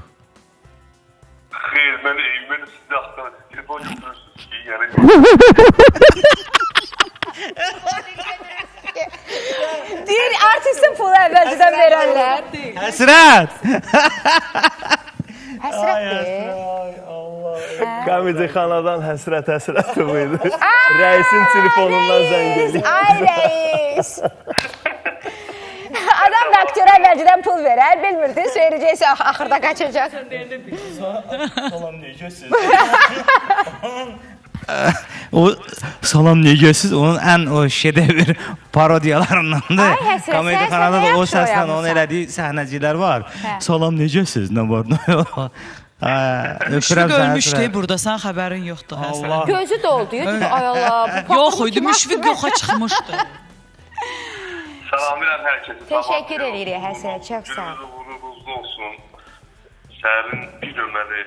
Hayır, ben evimde size hatta telefon götürürsünüz ki yani. Deyir, artistin pulu əvvəlcədən verərlər. Həsrət! Həsrətdir. Komedi xanadan həsrət həsrəti bu idi. Rəisin telefonundan zəng eləyir. Ay reis. Adam da aktyora pul verər, bilmirdiniz, verəcəksə ax- axırda qaçacaq. Salam necəsiz? o salam necəsiz? Onun ən o şedevr parodiyalarındandır. Komedi sən kanalında sənə da o səslə onun elədiyi səhnəcilər var. Hə. Salam necəsiz? Nə var? Nə yox? Hə, öpürəm Müşfiq ölmüşdü burada, sən xəbərin yoxdur. Allah. Gözü doldu, dedi, ay Allah. Yox idi, Müşfiq yoxa çıxmışdı. Salamlayıram herkese. Təşəkkür edirik Həsrət, çox sağ ol. Gününüz uğurlu olsun. Sərin bir nömrəli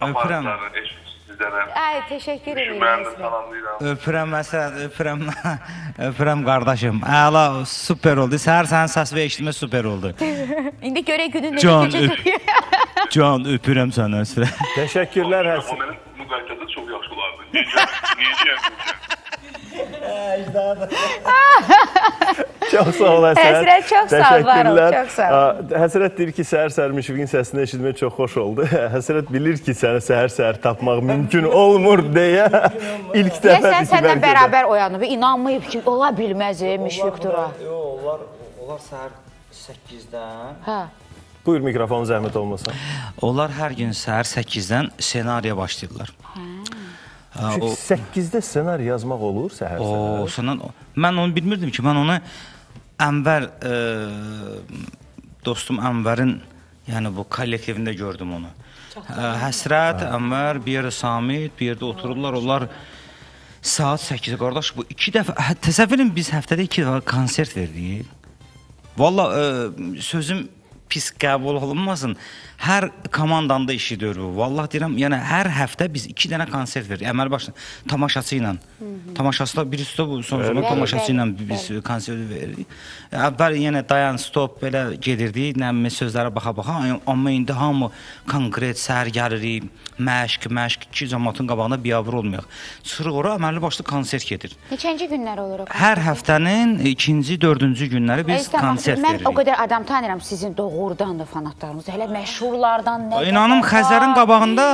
Öpürəm. aparatların eşit sizlərə. Ay, təşəkkür edirik Mən də Həsrət. salamlayıram. Öpürəm məsələn, öpürəm. öpürəm qardaşım. Əla, super oldu. Səhər sənin səs və eşitmə super oldu. İndi görək günün necə Can, keçəcək. Can, öpürəm səni Həsrət. Təşəkkürlər O həsrət. mənim müqayisədə çox yaxşı olardı. Necə? Necə? Çox sağ ol Həsrət. Həsrət, çox sağ ol, var ol, Təşəkkürlər. çox sağ ol. Həsrət deyir ki, səhər-səhər Müşfiqin səsini eşitmək çox xoş oldu. Həsrət bilir ki, səni səhər-səhər tapmaq mümkün olmur deyə ilk dəfə Deyəsən səndən bərabər oyanıb, inanmayıb ki, ola bilməz Müşfiq Tura. Yox, onlar onlar səhər 8-dən Hə. Buyur mikrofonu zəhmət olmasa. Onlar hər gün səhər 8-dən ssenariyə başlayırlar. Ha, Çünki 8-də ssenari yazmaq olur O, səhər-səhər. səndən mən onu bilmirdim ki, mən onu Ənvər e, dostum Ənvərin yəni bu kollektivində gördüm onu. Ə, Həsrət, Ənvər, bir yerdə Samit, bir yerdə otururlar, onlar Saat 8-ə qardaş bu 2 dəfə hə, təsəvvür edin biz həftədə 2 dəfə konsert verdik. Valla ə, sözüm pis qəbul olunmasın. Hər komandanın da işidir bu. Vallahi deyirəm, yəni hər həftə biz 2 dənə konsert veririk. Əməl başlı tamaşaçı ilə. Tamaşaçı da bir üstə bu son zaman tamaşaçı ilə biz konsert veririk. Əvvəl yenə dayan stop belə gedirdik, nəmi sözlərə baxa-baxa, amma indi hamı konkret səhər gəlirik, məşq, məşq ki, cəmaatın qabağında biabır olmayaq. Çıxırıq ora, əməlli başlı konsert gedir. Neçənci günlər olur o? Hər həftənin ikinci, dördüncü günləri biz konsert Mən o veririk. qədər adam tanıyıram sizin doğrudan da fanatlarınız. Hələ məşhurlardan nə? İnanım Xəzərin qabağında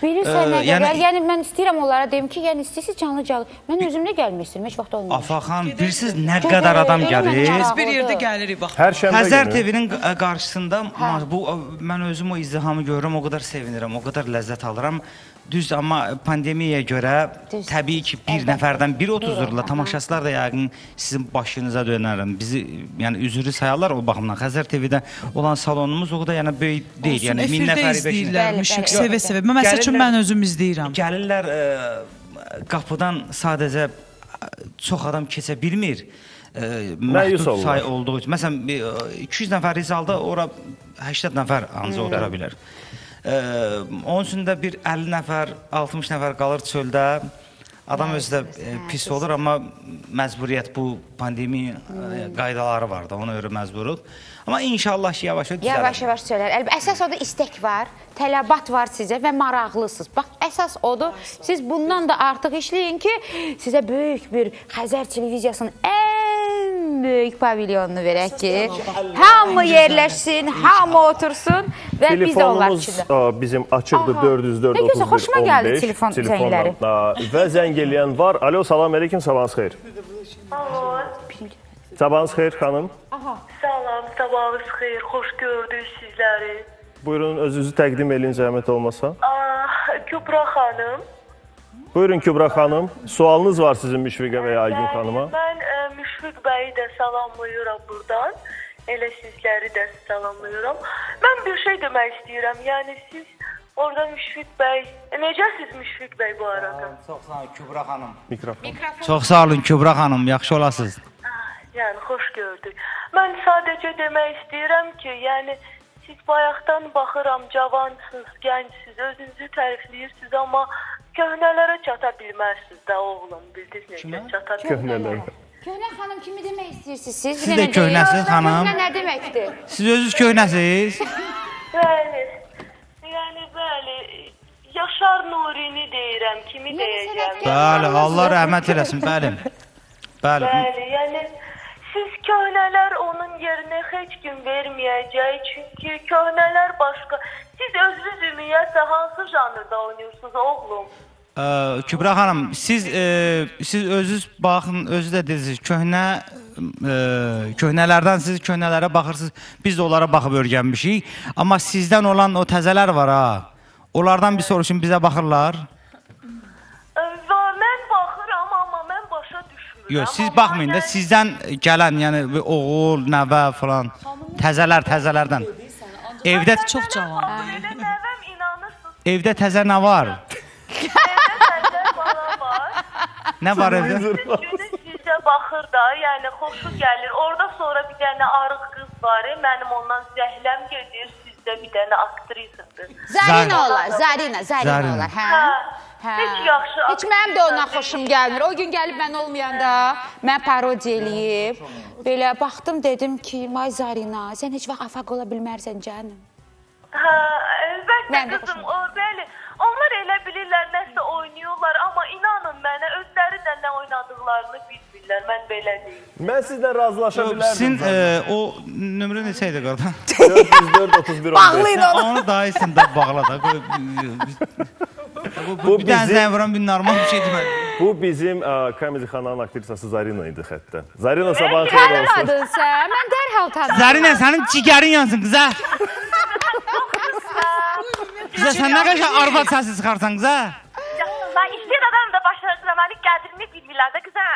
Bilirsən Ə, nə yəni- qədər? Yəni mən istəyirəm onlara deyim ki, yəni istəyirsiniz canlı canlı. Mən özüm də gəlmək istəyirəm, heç vaxt olmamış. Afaxan bilirsiniz nə qədər adam gəlir. Biz bir yerdə gəlirik bax. Hər şənbə Xəzər. TV-nin q- qarşısında ma- bu mən özüm o izdihamı görürəm, o qədər sevinirəm, o qədər ləzzət alıram. Düz amma pandemiyaya görə Düz. təbii ki, bir Əlbəttə. nəfərdən biri Bir, otuzurlar. Tamaşaçılar da yəqin sizin başınıza dönərəm. Bizi yəni üzrü sayarlar o baxımdan. Xəzər TV-də olan salonumuz o qədər yəni böyük deyil. Olsun, Yəni 1000 efirdə nəfəri 5 izləyirlər, sevə-sevə. Mən məsəl üçün mən özüm izləyirəm. Gəlirlər ə, qapıdan sadəcə ə, çox adam keçə bilmir. Ə, Məyus məhdud olurlar. say olduğu üçün. Məsələn, bir, ə, 200 nəfər zalda ora 80 nəfər ancaq otura bilər. Ə, onun üçün də bir 50 nəfər, 60 nəfər qalır çöldə. Adam özü də pis olur, amma məcburiyyət bu pandemiya ə, qaydaları var da, ona görə məcburuq. Amma inşallah ki, yavaş-yavaş düzələr. Yavaş-yavaş söylər. Əlbəttə əsas odur istek var, tələbat var sizə və maraqlısınız. Bax, əsas odur. Siz bundan da artıq işləyin ki, sizə böyük bir Xəzər televiziyasının ən böyük pavilyonunu verək ki, hamı yerləşsin, hamı otursun və biz də onlar Telefonumuz içində. a, bizim açıqdır Aha. 404 Nə gözəl, 31 xoşuma gəldi 15 telefon zəngləri. Və zəng eləyən var. Alo, salam əleykum, sabahınız xeyir. Alo. Sabahınız xeyir xanım. Salam, sabahınız xeyir. Xoş gördük sizləri. Buyurun özünüzü təqdim eləyin zəhmət olmasa. Ah, Kübra xanım. Buyurun Kübra xanım. Sualınız var sizin Müşfiqə və ya Aygün xanıma. Mən ə, Müşfiq bəyi də salamlayıram burdan. Elə sizləri də salamlayıram. Mən bir şey demək istəyirəm. Yəni siz orada Müşfiq bəy, e, necəsiz Müşfiq bəy bu arada? Çox sağ olun Kübra xanım. Mikrofon. Çox sağ olun Kübra xanım, yaxşı olasınız. Yəni xoş gördük. Mən sadəcə demək istəyirəm ki, yəni siz bayaqdan baxıram, cavansınız, gəncsiniz, özünüzü tərifləyirsiniz, amma köhnələrə çata bilməzsiniz də oğlum, bildiniz necə çata Köhnələr. Köhnə xanım kimi demək istəyirsiniz siz? Siz də köhnəsiz xanım. Köhnə nə deməkdir? Siz özünüz köhnəsiz? Bəli. Yəni bəli. Yaşar Nurini deyirəm, kimi deyəcəm? Bəli, Allah rəhmət eləsin, bəli. Bəli. Bəli, yəni siz köhnələr onun yerinə heç gün verməyəcək, çünki köhnələr başqa. Siz özünüz ümumiyyətlə hansı janrda oynayırsınız oğlum? Ə, Kübra xanım, siz ə, siz özünüz baxın, özü də dediniz, köhnə ə, köhnələrdən siz köhnələrə baxırsınız. Biz də onlara baxıb öyrənmişik. Amma sizdən olan o təzələr var ha. Onlardan bir soruşun bizə baxırlar. Yox, siz baxmayın da sizdən gələn, yəni oğul, nəvə falan, təzələr, təzələrdən. Evdə Çox cavandır. Belə nəvəm inanırsınız, evdə təzə nə var? Nə var evdə? Sizə baxır da, yəni xoşu gəlir. Orada sonra bir dənə arıq qız var, e, mənim ondan zəhləm gedir. Sizdə bir dənə aktrisadır. Zarina olar, Zarina, Zarina Zarina. olar, hə? Hə. Hə. Heç yaxşı Heç mənim də ondan xoşum gəlmir. O gün gəlib mən olmayanda mən parodiya eləyib. Belə baxdım dedim ki, "May Zarina, sən heç vaxt afaq ola bilmərsən canım." Hə, əlbəttə qızım, o bəli. Onlar elə bilirlər nəsə oynayırlar, amma inanın mənə özləri də nə oynadıqlarını bilmirlər. Mən belə deyim. Mən sizlə razılaşa Sizin bilərdim. ə, o nömrə neçə idi qardaş? 404 31 15. Onu daha iyisin də bağla da. Qoy, Bu, bu, Bu bir dənə bizim- zəng vuran bir normal bir şey deməli. Bu bizim ə, Kamezi xananın aktrisası Zarina idi xəttə. Zarina sabahın xeyir olsun. Tanımadın sən? Mən dərhal tanıdım. Zərinə sənin cigərin yansın qıza. Qıza sən nə qəşəng arvad səsi çıxarsan qıza. Mən istəyir adam da başarılı qədrini bilmirlər də qıza.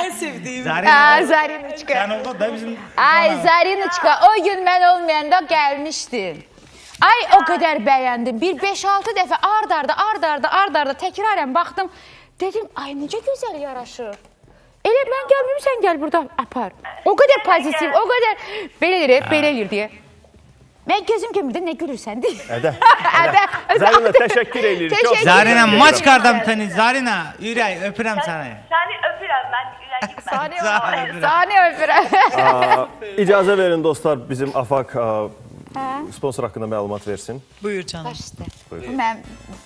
Ən sevdiyim. Zərinə. Hə, Zarinoçka. Sən orada da bizim Ay Zarinoçka, o gün mən olmayanda gəlmişdin. Ay o qədər bəyəndim. Bir 5-6 dəfə ard-arda, ard-arda, ard-arda təkrarən baxdım. Dedim, ay necə gözəl yaraşır. Elə mən gəlməyim, sən gəl burada apar. O qədər pozitiv, o qədər belə eləyir, belə eləyir deyə. Mən gözüm görmür də nə gülürsən deyə. Ədə. Ədə. Zarina təşəkkür edirik. Çox Təşəkkür Zarina edirəm. maç qardım səni. Zarina, ürək öpürəm səni. Səni öpürəm mən ürəyimdən. Sani, sani öpürəm. Aa, İcazə verin dostlar, bizim AFAK aa, sponsor haqqında məlumat versin. Buyur canım. Baş üstə. Bu mənim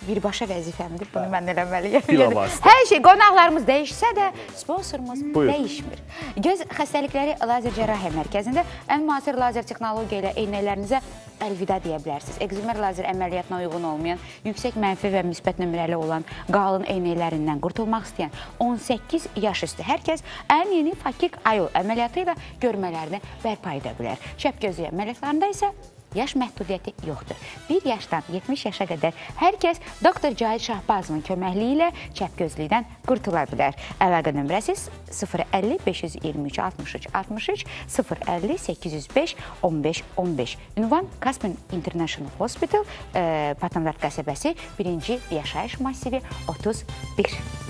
birbaşa vəzifəmdir. Bunu mən eləməliyəm. Bilavasitə. Hər şey qonaqlarımız dəyişsə də sponsorumuz Buyur. dəyişmir. Göz xəstəlikləri lazer cərrahiyyə mərkəzində ən müasir lazer texnologiya ilə eynəklərinizə əlvida deyə bilərsiniz. Ekzimer lazer əməliyyatına uyğun olmayan, yüksək mənfi və müsbət nömrəli olan qalın eynəklərindən qurtulmaq istəyən 18 yaş üstü hər kəs ən yeni Fakik Ayol əməliyyatı ilə görmələrini bərpa edə bilər. Şəp gözü əməliyyatlarında isə Yaş məhdudiyyəti yoxdur. 1 yaşdan 70 yaşa qədər hər kəs doktor Cahid Şahbazovun köməkliyi ilə çəpgözlükdən qurtula bilər. Əlaqə nömrəsi 050 523 63 63 050 805 15 15. Ünvan Caspian International Hospital, e, Patandart qəsəbəsi 1-ci yaşayış massivi 31.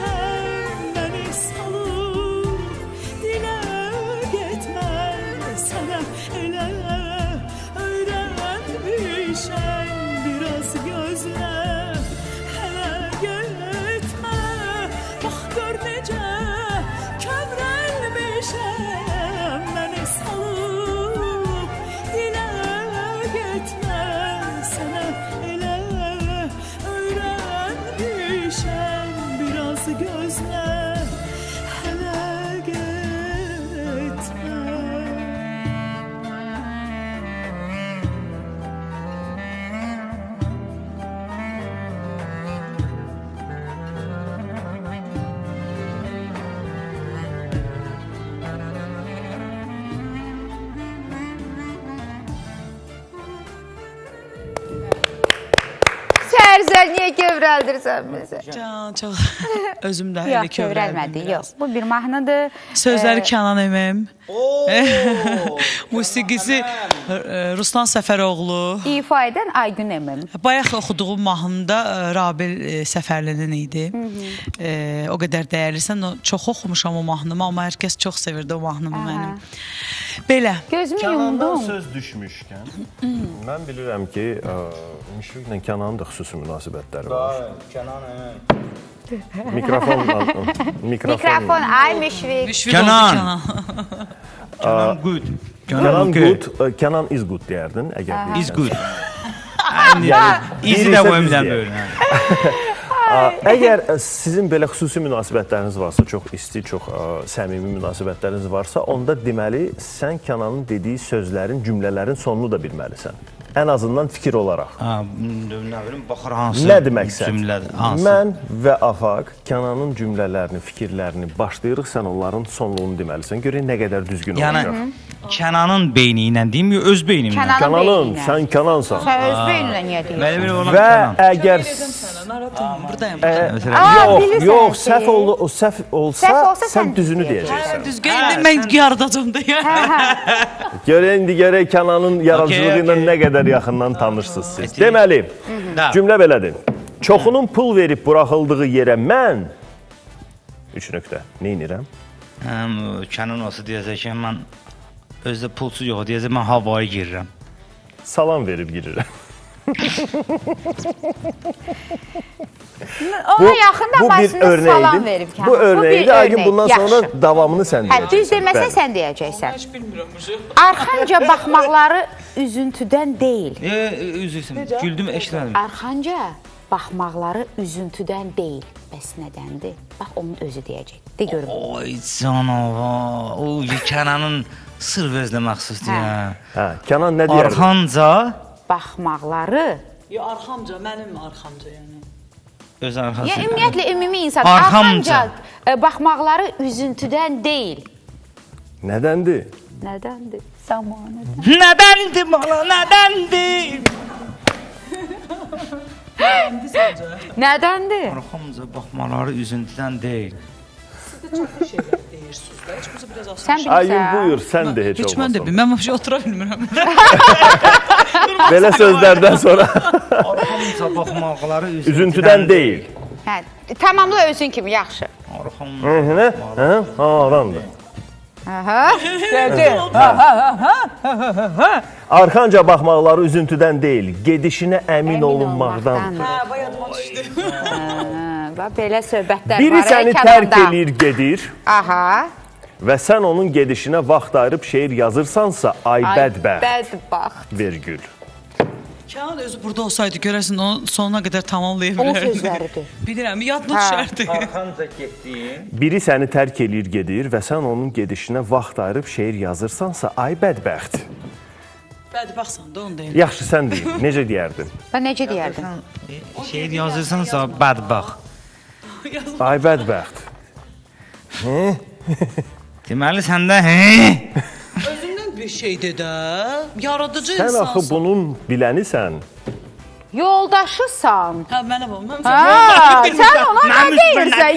return. Bizi? Can, çox özüm də elə Yox, kövrəlmədi. Yox, bu bir mahnıdır. Sözləri Kənan əmim. Musiqisi e, Ruslan Səfəroğlu. İfa edən Aygün əmim. Bayaq oxuduğum mahnımda e, Rabil e, Səfərlinin idi. E, o qədər dəyərlisən. O, çox oxumuşam o mahnımı, amma hər kəs çox sevirdi o mahnımı mənim. Belə. Gözümü Kənandan yumdum. söz düşmüşkən, mən bilirəm ki, Müşfiqlə Kənanın da xüsusi münasibətləri var. Mikrofon, mikrofon. Mikrofon, ay Müşfiq. Müşfiq Kənan. Kənan. Good. Kənan okay. good, Kənan is good deyərdin, əgər Is bilirsən. good. İzi Biri də böyle. Ə, Əgər sizin belə xüsusi münasibətləriniz varsa, çox isti, çox ə, səmimi münasibətləriniz varsa, onda deməli sən Kənanın dediyi sözlərin, cümlələrin sonunu da bilməlisən. Ən azından fikir olaraq. Ha, nə bilim baxır hansı Nədir məqsəd? cümlədir, hansı. Mən və Afaq Kənanın cümlələrini, fikirlərini başlayırıq, sən onların sonluğunu deməlisən. Görək nə qədər düzgün Yəni olacaq. Kənanın beyni ilə deyim, ya öz beynimlə. Kənanın Kənanın, sən Kənansan. Sən öz beyninlə niyə deyirsən? Belə bir olan Və Kənan. əgər Sənə narahat olma, buradayım. Yox, yox, səhv oldu, o səhv olsa, sən düzünü deyəcəksən. deyəcəksən. Düzgün indi mən yaradacam da ya. Görək indi görək Kənanın yaradıcılığı ilə nə qədər yaxından tanışsınız siz. Deməli, cümlə belədir. Çoxunun pul verib buraxıldığı yerə mən 3 nöqtə. Nə edirəm? Həm Kənan olsa deyəcək ki, mən özdə pulsuz yox, deyəcək mən havaya girirəm. Salam verib girirəm. Ona yaxın da başında salam verib Bu örnəkdir. Aygün bundan sonra davamını sən Hə, düz deyəcəksən. deməsə Bəli. sən deyəcəksən. Heç bilmirəm bu. Arxanca baxmaqları üzüntüdən deyil. E, üzrsən, güldüm, eşitmədim. Arxanca baxmaqları üzüntüdən deyil. Bəs nədəndir? Bax onun özü deyəcək. De görüm. Oy canavar. O Kənanın sır özünə məxsusdur Hə. ya. Hə, Kənan nə deyər? Arxanca Baxmaqları Ya arxamca, mənim arxamca yəni. Öz Ya arxası. ümumiyyətlə ümumi insan Arxamca. e, baxmaqları üzüntüdən deyil. Nədəndir? Nədəndir? Zamanı. Nədəndir bala, nədəndir? Nədəndir? Arxamca baxmaları üzüntüdən deyil. Deyirsiniz də. Heç bu biraz asan. Sən bilirsən. buyur, sən də heç Heç mən də olmasa. bilmirəm, mən otura bilmirəm. Belə sözlərdən sonra Arxamca baxmaları üzüntüdən, üzüntüdən deyil. Hə, tamamla özün kimi yaxşı. Arxamca. Hı hı. Hə? Harandır. Aha. Arxanca baxmaqları üzüntüdən deyil, gedişinə əmin olunmaqdan. Hə, bayadıma düşdü. Hə, bax belə söhbətlər Biri var. səni ey tərk eləyir, gedir Aha. və sən onun gedişinə vaxt ayırıb şeir yazırsansa, ay Ay, bədbəxt, Bədbəxt. vergül. Kənan özü burada olsaydı görəsən onu sonuna qədər tamamlaya Onun bilərdi. sözləridir. Bilirəm, yadına Hə. düşərdi. Arxamca getdin. Biri səni tərk eləyir, gedir və sən onun gedişinə vaxt ayırıb şeir yazırsansa, ay bədbəxt. Bədbəxtsən də onu deyim. Yaxşı sən deyin, necə deyərdin? Və necə deyərdin? Şeir yazırsansa bədbax. Ay bədbəxt. Deməli səndə hə? Bir şeydir də. Yaradıcı Sən axı insansın. bunun bilənisən. Yoldaşısan. Hə, mənə bax. Mən Ha, sən ona nə Mən deyirsən?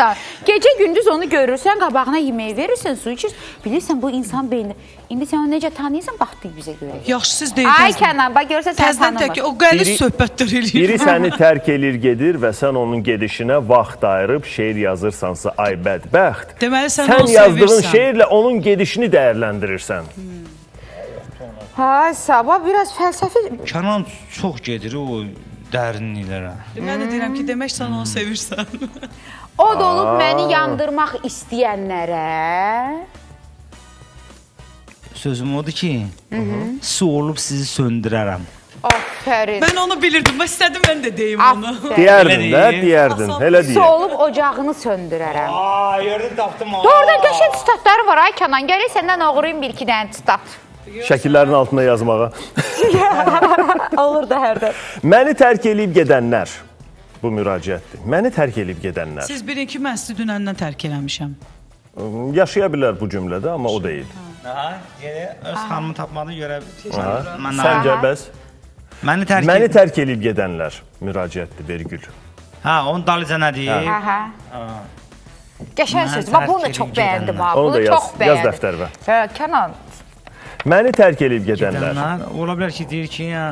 Yoldaşısan. Gecə gündüz onu görürsən, qabağına yemək verirsən, su içir. Bilirsən bu insan beyni. İndi sən onu necə tanıyırsan? Bax bir bizə görə. Yaxşı siz deyin. Ay. Kənan, bax görsən sən Təzədən tək tanımır. o qəliz söhbətlər eləyir. Biri səni tərk eləyir, gedir və sən onun gedişinə vaxt ayırıb şeir yazırsansa, ay bədbəxt. Deməli sən, Sən onu yazdığın sevirsən. şeirlə onun gedişini dəyərləndirirsən. Ha, sabah biraz fəlsəfi Kənan çox gedir o dərinliklərə. Mən də deyirəm ki, demək sən onu sevirsən. od olub məni yandırmaq istəyənlərə Sözüm odur ki, su olub sizi söndürərəm. Afərin. mən onu bilirdim. Mən istədim mən də deyim onu. Afərin. Deyərdin Elə də, deyir. deyərdin. Elə Su deyir. olub ocağını söndürərəm. Aa, yerdə tapdım ha. Doğrudan qəşəng statları var ay Kənan. Gəlir səndən oğurayım bir iki dənə stat. Şəkillərin altında yazmağa. Olur da hərdən. Məni tərk eləyib gedənlər. Bu müraciətdir. Məni tərk eləyib gedənlər. Siz bilin ki, mən sizi dünəndən tərk eləmişəm. Yaşaya bilər bu cümlədə, amma o deyil. Ha, yenə öz xanımı tapmadı görə Aha. mən Səncə bəs? Məni tərk Məni tərk edib gedənlər müraciətdir Vergül. Ha, onun dalıca nə deyir? Aha. Qəşəng Mən söz. Bax bunu çox bəyəndim ha. Onu da Bunu yaz- çox yaz bəyəndim. dəftərinə. Hə, Kənan. Məni tərk edib gedənlər. Gedənlər ola bilər ki, deyir ki, ya,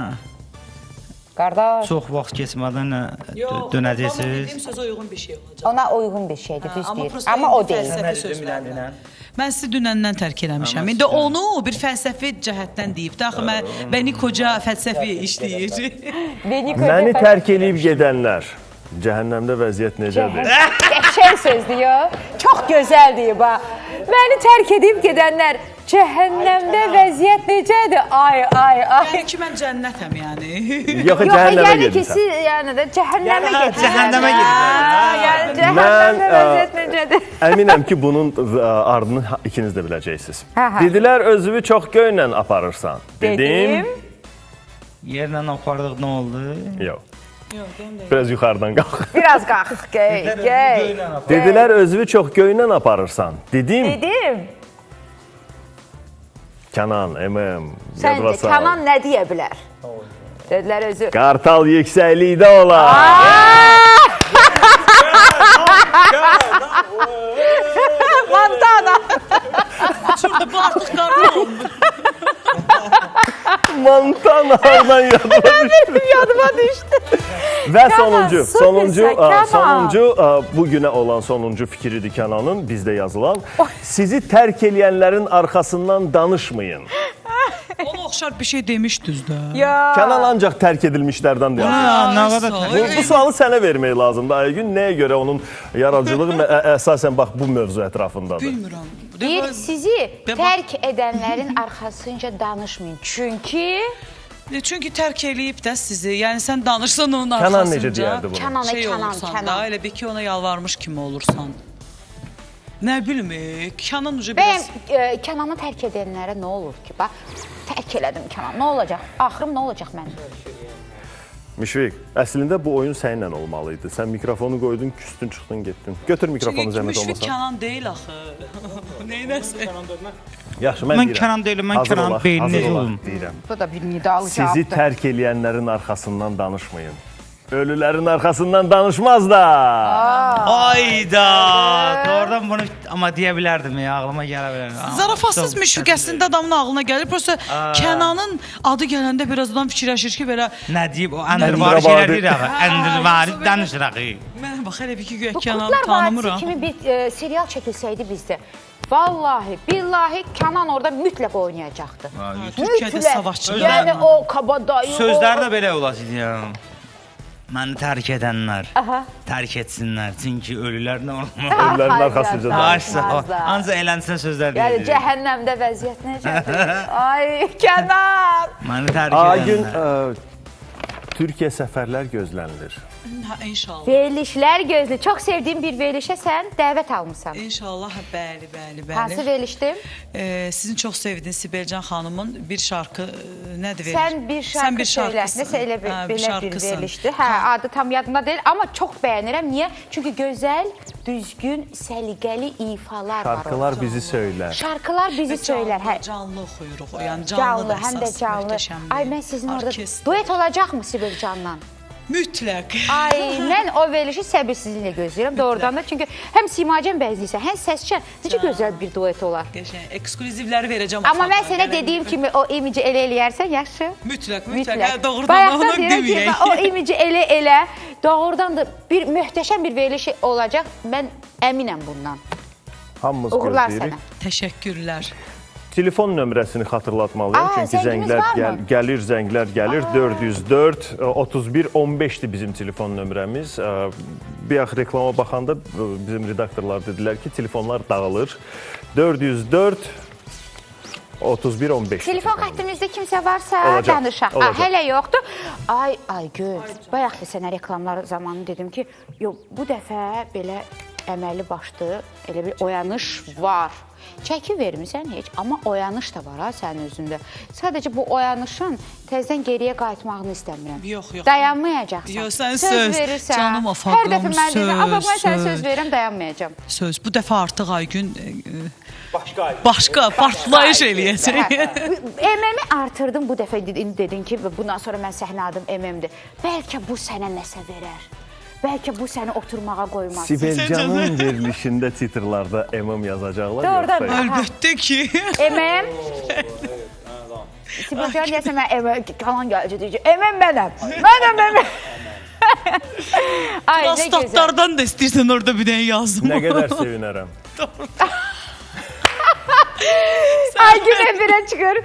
Qardaş, çox vaxt keçmədən Yox, dö- dönəcəksiniz. Dediyim sözə uyğun bir şey olacaq. ona uyğun bir şeydir, düz deyir. Amma o deyil. Mən sizi dünəndən tərk eləmişəm. İndi onu bir fəlsəfi cəhətdən deyib də axı mən bəni qoca fəlsəfi işləyir. Məni tərk edib gedənlər. Cəhənnəmdə vəziyyət necədir? Qəşəng sözdür ya. Çox gözəl deyib ha. Məni tərk edib gedənlər cəhənnəmdə vəziyyət necədir? Ay, ay, ay. Yəni ki mən cənnətəm yəni. Yox, cəhənnəmə yəni ki, gedirsən. siz yəni də cəhənnəmə hə, gedirsiniz. cəhənnəmə Ha, gedirlər. Yəni Mən, cəhənnəmdə vəziyyət necədir? Əminəm ki, bunun ə, ardını ikiniz də biləcəksiniz. Dedilər özünü çox göynlə aparırsan. Dedim. Yerlə apardıq nə oldu? Yox. Biraz yuxarıdan qalx. Biraz qalx, gey, gey. Dedilər özünü çox göynlə aparırsan. Dedim. Dedim. Kənan, MM, Səncə yadıma sal. Kənan nə deyə bilər? Dedilər özü. Qartal yüksəklikdə olar. Montana. Şurada bu artıq qartal olmuş. Montanadan yadıma düşdü. Yadıma düşdü. Və sonuncu, süpersən, sonuncu, ə, Kənan. sonuncu ə, bu günə olan sonuncu fikridir Kənanın bizdə yazılan. Sizi tərk eləyənlərin arxasından danışmayın. Ona oxşar bir şey demişdiniz də. Ya. Kənan ancaq tərk edilmişlərdən yazır. Ha, nə qədər Bu, bu sualı sənə vermək lazımdır Aygün. Nəyə görə onun yaradıcılığı ə- ə- əsasən bax bu mövzu ətrafındadır. Bilmirəm. Deyir sizi tərk edənlərin arxasınca danışmayın. Çünki E, Çünki tərk eləyib də sizi. Yəni sən danışsan onun Kənan arxasınca. necə deyərdi bunu? Kənana, şey Kənan, olursan Kənan. da, elə bir ki ona yalvarmış kimi olursan. Nə bilim, e, Kənan ucu Bəyəm biraz e, Kənanı tərk edənlərə nə olur ki? Bax, tərk elədim Kənan. Nə olacaq? Axırım nə olacaq mənim? Müşfiq, əslində bu oyun səninlə olmalı idi. Sən mikrofonu qoydun, küstün, çıxdın, getdin. Götür mikrofonu zəhmət müşfiq olmasa. Kənan deyil axı. Neynəsə. Yaxşı, mən, Mən deyirəm. Kənan deyiləm, mən Kənan beynini deyirəm. Bu da bir nidalı Sizi cavabdır. tərk eləyənlərin arxasından danışmayın. Ölülərin arxasından danışmaz da. Ayda! Doğrudan bunu amma deyə bilərdim ya, ağlıma gələ bilər. Amma Zarafatsız əslində adamın ağlına gəlir. Prosta Kənanın adı gələndə biraz adam fikirləşir ki, belə Nə deyib o əndirvari şeylər deyir axı. Əndirvari danışırıq. mən bax elə bir ki, güya Bu Kənanı tanımıram. kimi bir e, serial çəkilsəydi bizdə. Vallahi, billahi Kənan orada mütləq oynayacaqdı. Türkiyədə Mütləq. savaşçı. Yəni o kabadayı. Sözləri o- də belə olasıydı ya. Məni tərk edənlər tərk etsinlər. Çünki ölülər nə olur? Ölülərin Ay, arxasınca. Olmazlar. Ancaq elənsə sözlər Yəni deyir. cəhənnəmdə vəziyyət necədir? Ay, Kənan. Məni tərk edənlər. ə, Türkiyə səfərlər gözlənilir. Hə, inşallah. Verilişlər gözlü. Çox sevdiyim bir verilişə sən dəvət almısan. İnşallah, bəli, bəli, bəli. Hansı verilişdir? Ee, sizin çox sevdiyiniz Sibelcan xanımın bir şarkı e, nədir verir? Sən bir şarkı Sən bir söylə. şarkısın. Nəsə elə bir, Hə, belə bir şarkısın. verilişdir. Hə, adı tam yadımda deyil, amma çox bəyənirəm. Niyə? Çünki gözəl, düzgün, səliqəli ifalar var. Şarkılar bizi söylər. Şarkılar bizi Və söylər. Hə, Canlı oxuyuruq. Yəni canlı, canlı, həm də canlı. möhtəşəmdir. Ay mən sizin orada duet olacaqmı Sibel Canla? Mütləq. Ay, mən o verilişi səbirsizliklə gözləyirəm doğrudan da. Çünki həm Simacan bəzliyirsən, həm səsçən. Necə gözəl bir duet olar. Qəşəng eksklüzivləri verəcəm. Amma mən sənə dediyim kimi o imici elə eləyərsən, yaxşı? mütləq, mütləq, Mütləq. Doğrudan Bayaqdan onu deyirəm ki, deməyək. o imici elə elə, doğrudan da bir möhtəşəm bir veriliş olacaq. Mən əminəm bundan. Hamımız Uğurlar gözləyirik. sənə. Təşəkkürlər. Telefon nömrəsini xatırlatmalıyam Aa, çünki zənglər gəl, gəlir, zənglər gəlir. 404 31 15-dir bizim telefon nömrəmiz. Ə, Bir ax reklama baxanda ə, bizim redaktorlar dedilər ki, telefonlar dağılır. 404 31 15. Telefon xəttimizdə kimsə varsa Olacaq, danışaq. Olacaq. hələ yoxdur. Ay, ay göz. Bayaq da sənə reklamlar zamanı dedim ki, yox bu dəfə belə əməlli başlı elə bir oyanış var. Çəki vermisən heç, amma oyanış da var ha sənin özündə. Sadəcə bu oyanışın təzədən geriyə qayıtmağını istəmirəm. Yox, yox. Dayanmayacaqsan. Yox, sən söz, verirsən. canım Hər afaqım, dəfə mən deyirəm, söz, afaq mən sənə söz söz. verirəm, dayanmayacağam. Söz bu dəfə artıq Aygün e, e, başqa partlayış eləyəcək. MM-i artırdım bu dəfə dedin, dedin ki, bundan sonra mən səhnə adım MM-dir. Bəlkə bu sənə nəsə verər. Bəlkə bu səni oturmağa qoymaz. Sibelcanın verilişində titrlarda MM yazacaqlar. Doğrudan? Əlbəttə ki. MM Sibelcan deyəsən mən MM kalan gələcək deyəcək. MM mənəm. Mənəm MM. Ay nə gözəl. Prostatlardan da istəyirsən orada bir dənə yazım. Nə qədər sevinərəm. Ay gün efirə çıxır.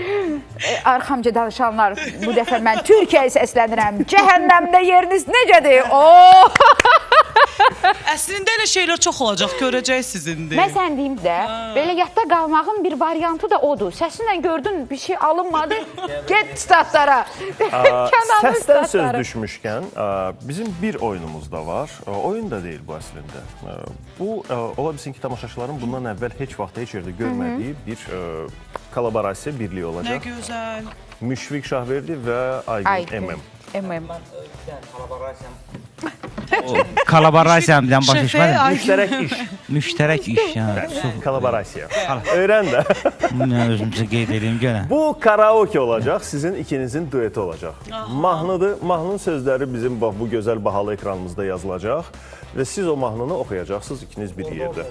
E, arxamca danışanlar bu dəfə mən Türkiyəyə səslənirəm. Cəhənnəmdə yeriniz necədir? Oo! Əslində elə şeylər çox olacaq, görəcəksiniz indi. Mən sən deyim də, belə yadda qalmağın bir variantı da odur. Səsinlə gördün bir şey alınmadı, get statlara. Səsdən söz statları. düşmüşkən, aa, bizim bir oyunumuz da var. Oyun da deyil bu əslində. Bu ola bilsin ki, tamaşaçıların bundan əvvəl heç vaxt heç yerdə görmədiyi bir aa, kollaborasiya birliyi Nə olacaq. gözəl. Müşfiq Şahverdi və Aygün. MM. MM. Kollaborasiyadan başa düşmədim. Müştərək iş, Müştərək iş yəni. kollaborasiya. Öyrən də. Nə özümüzə qeyd edeyim görə. Bu karaoke olacaq, sizin ikinizin dueti olacaq. Mahnıdır. Mahnının sözləri bizim bax bu gözəl bahalı ekranımızda yazılacaq və siz o mahnını oxuyacaqsınız ikiniz bir yerdə.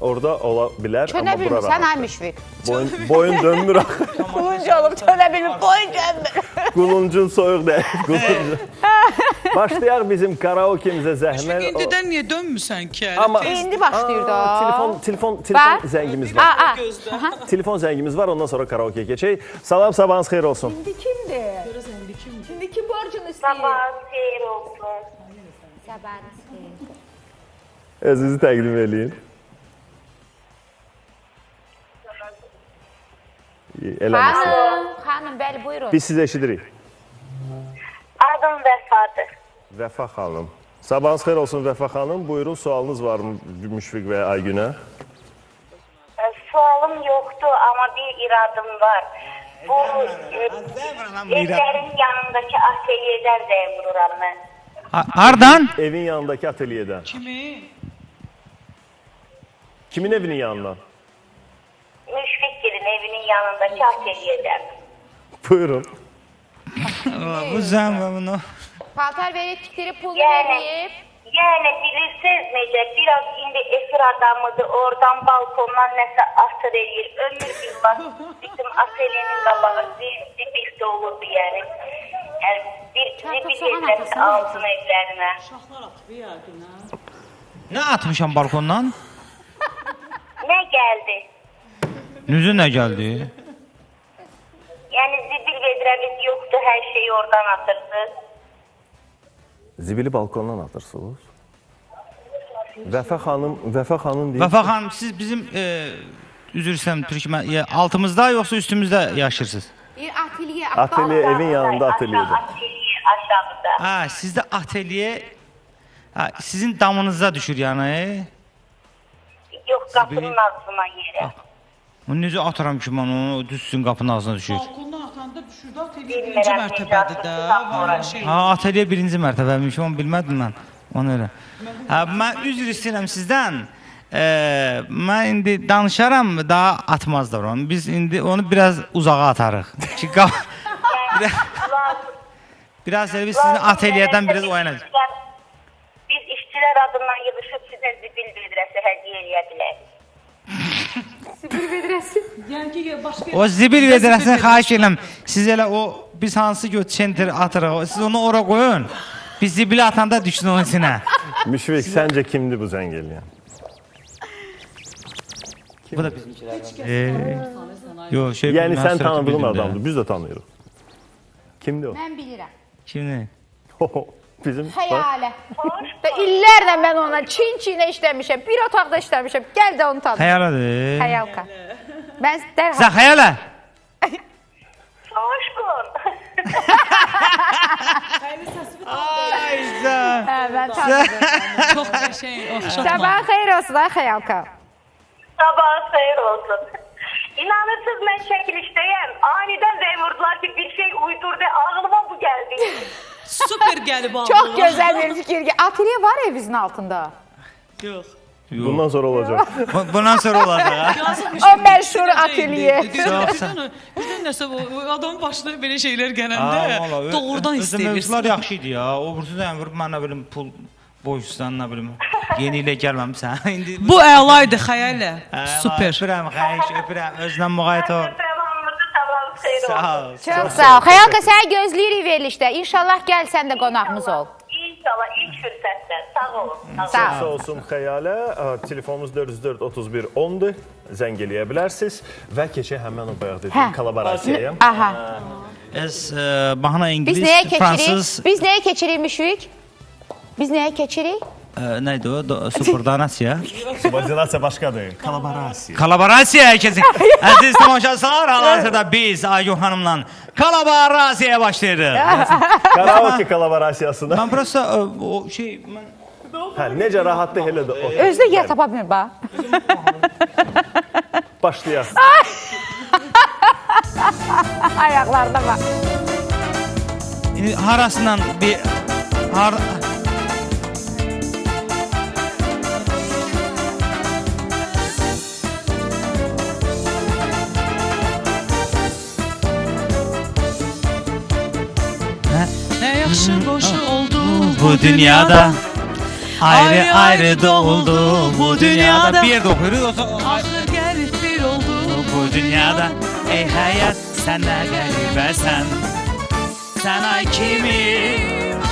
Orada ola bilər, Çönə amma bura rahat. ay Müşfiq. Boyun, boyun dönmür axı. Quluncu olub çönə bilmir, boyun dönmür. Quluncun soyuq deyil. Quluncun. Başlayaq bizim karaokemizə zəhmət. Şefik indidən niyə dönmüsən ki? Amma İndi başlayır da. Aa, telefon telefon telefon Bax. zəngimiz Aa, var. aa. Telefon zəngimiz var. Ondan sonra karaoke keçək. Salam, sabahınız xeyir olsun. İndi kimdir? İndi kim borcunu istəyir? Sabahınız xeyir olsun. Sabahınız xeyir. Özünüzü təqdim eləyin. Eləməsin. Xanım, xanım, bəli, buyurun. Biz sizi eşidirik. Adım Vəfadır. Vəfa xanım. Sabahınız xeyir olsun Vəfa xanım. Buyurun, sualınız var mı Müşfiq və Aygünə? E, Sualım yoxdur, amma bir iradım var. Bu e, evlərin yanındakı ateliyədən zəng vururam mən. Hardan? Evin yanındakı ateliyədən. Kimi? Kimin evinin yanından? Müşfikilin evinin yanındakı ateliyədən. Buyurun. Bu və bunu. Paltar verib, tikdirib, pulunu Yəni, verib. yəni bilirsiniz necə, biraz indi efir adamıdır, oradan balkondan nəsə asır eləyir. Ömür billah bizim ateliyenin qabağı zibil doludur yəni. Yəni bir Çarpı zibil soğan edilməsi atasın, altın evlərinə. Nə atmışam balkondan? Nə gəldi? Nüzü nə gəldi? Yəni zibil vedrəmiz yoxdur, hər şeyi oradan atırsınız. Zibili balkondan atırsınız. Vəfa xanım, Vəfa xanım deyir. Vəfa xanım, siz bizim e, üzr istəyirəm türkmə ya, altımızda yoxsa üstümüzdə yaşayırsınız? Bir ateliye, Ateliye evin yanında. Ateliye aşağıda. Ha, sizdə ateliye ha, sizin damınıza düşür yəni. Yox, qapının ağzına yerə. Bunu necə atıram ki, mən onu düşsün qapının ağzına düşür. Balkondan atanda düşürdü, ateliyə birinci mərtəbədir də. Var şey. Ha, ateliye birinci mərtəbəmiş, onu bilmədim mən. Onu elə. Ha, mən üzr istəyirəm sizdən. E, mən indi danışaram, daha atmazlar onu. Biz indi onu biraz uzağa atarıq. Ki biraz elə biz sizin ateliyedən biraz oyanacaq. Biz işçilər adından yığışıb sizə zibil vedrəsi hədiyyə eləyə bilərik. Yəni ki, başqa O zibil vedrəsini xahiş edirəm. Siz elə o biz hansı göt center atırıq, siz onu ora qoyun. Biz zibili atanda düşsün onun içinə. Müşfiq, səncə kimdir bu zəng eləyən? Bu da bizimkilərdən. Ee, Yox, şey Yəni sən tanıdığın adamdır, biz də tanıyırıq. Kimdir o? Mən bilirəm. Kimdir? Bizim Xəyalə. Və illərlə mən ona çin-çinə işləmişəm. Bir otaqda işləmişəm. Gəl də onu tanı. Xəyaladır. Xəyalka. Mən dərhal Sən xəyala. Coşkun. Ay Ayşə. Hə, mən tanıdım. Çox qəşəng, oxşatma. Sabahın xeyir olsun ay Xəyalka. Sabah xeyir olsun. İnanırsınız mən çəkilişdəyəm. Anidən zəng vurdular ki, bir şey uydurdu. Ağlıma bu gəldi. Super gəlib ağlıma. Çox gözəl bir fikir. Ateliye var evinizin altında. Yox. Bundan sonra olacaq. Bu- Bundan sonra olacaq. Yazılmış. O məşhur ateliye. Çox sağ- Birdən nəsə bu- bu adamın başına belə şeylər gələndə doğrudan özü mövzular istəyirsən. yaxşı idi ya. O bursu da vurub mən nə bilim pul boysan nə bilim. Yeni ilə gəlməmisən. İndi Bu əla idi xəyallə. Super. Öpürəm, xəyiş, öpürəm. Özünə müğayət ol. Sabahınız xeyir olsun. Sağ ol. Çox sağ ol. Xəyalka səni gözləyirik verilişdə. İnşallah gəl sən də qonağımız ol. İnşallah ilk fürsətdə. Sağ olun. Sağ Sağ Sağ ol. olsun Xəyalə. Telefonumuz 404 31 10-dur. Zəng eləyə bilərsiniz və keçək həmin o bayaq dediyim kollaborasiyaya. Aha. Ez e, bahana Biz İngilis, nəyə keçirik? Fransız, Biz nəyə keçirmişik? Biz nəyə keçirik? e, neydi o? Do, subordinasiya. Subordinasiya başqadır. Kollaborasiya. Kolaborasiya kesin. Əziz tamaşaçılar, hal-hazırda biz Aygün xanımla kolaborasiyaya başlayırıq. Karaoke kollaborasiyasına. Mən prosta e, o şey mən Hə, necə rahatdır elə də o. Özdə yer tapa bilmir bax. Başlayaq. Ayaqlarına bax. indi harasından bir har Nə yaxşı qoşu oldu bu dünyada ayrı ayrı doğuldu bu dünyada. bir də oxuyuruq o zaman- Axır gəlib bir oldu. bu dünyada. ey həyat sən nə qəribəsən sən ay kimi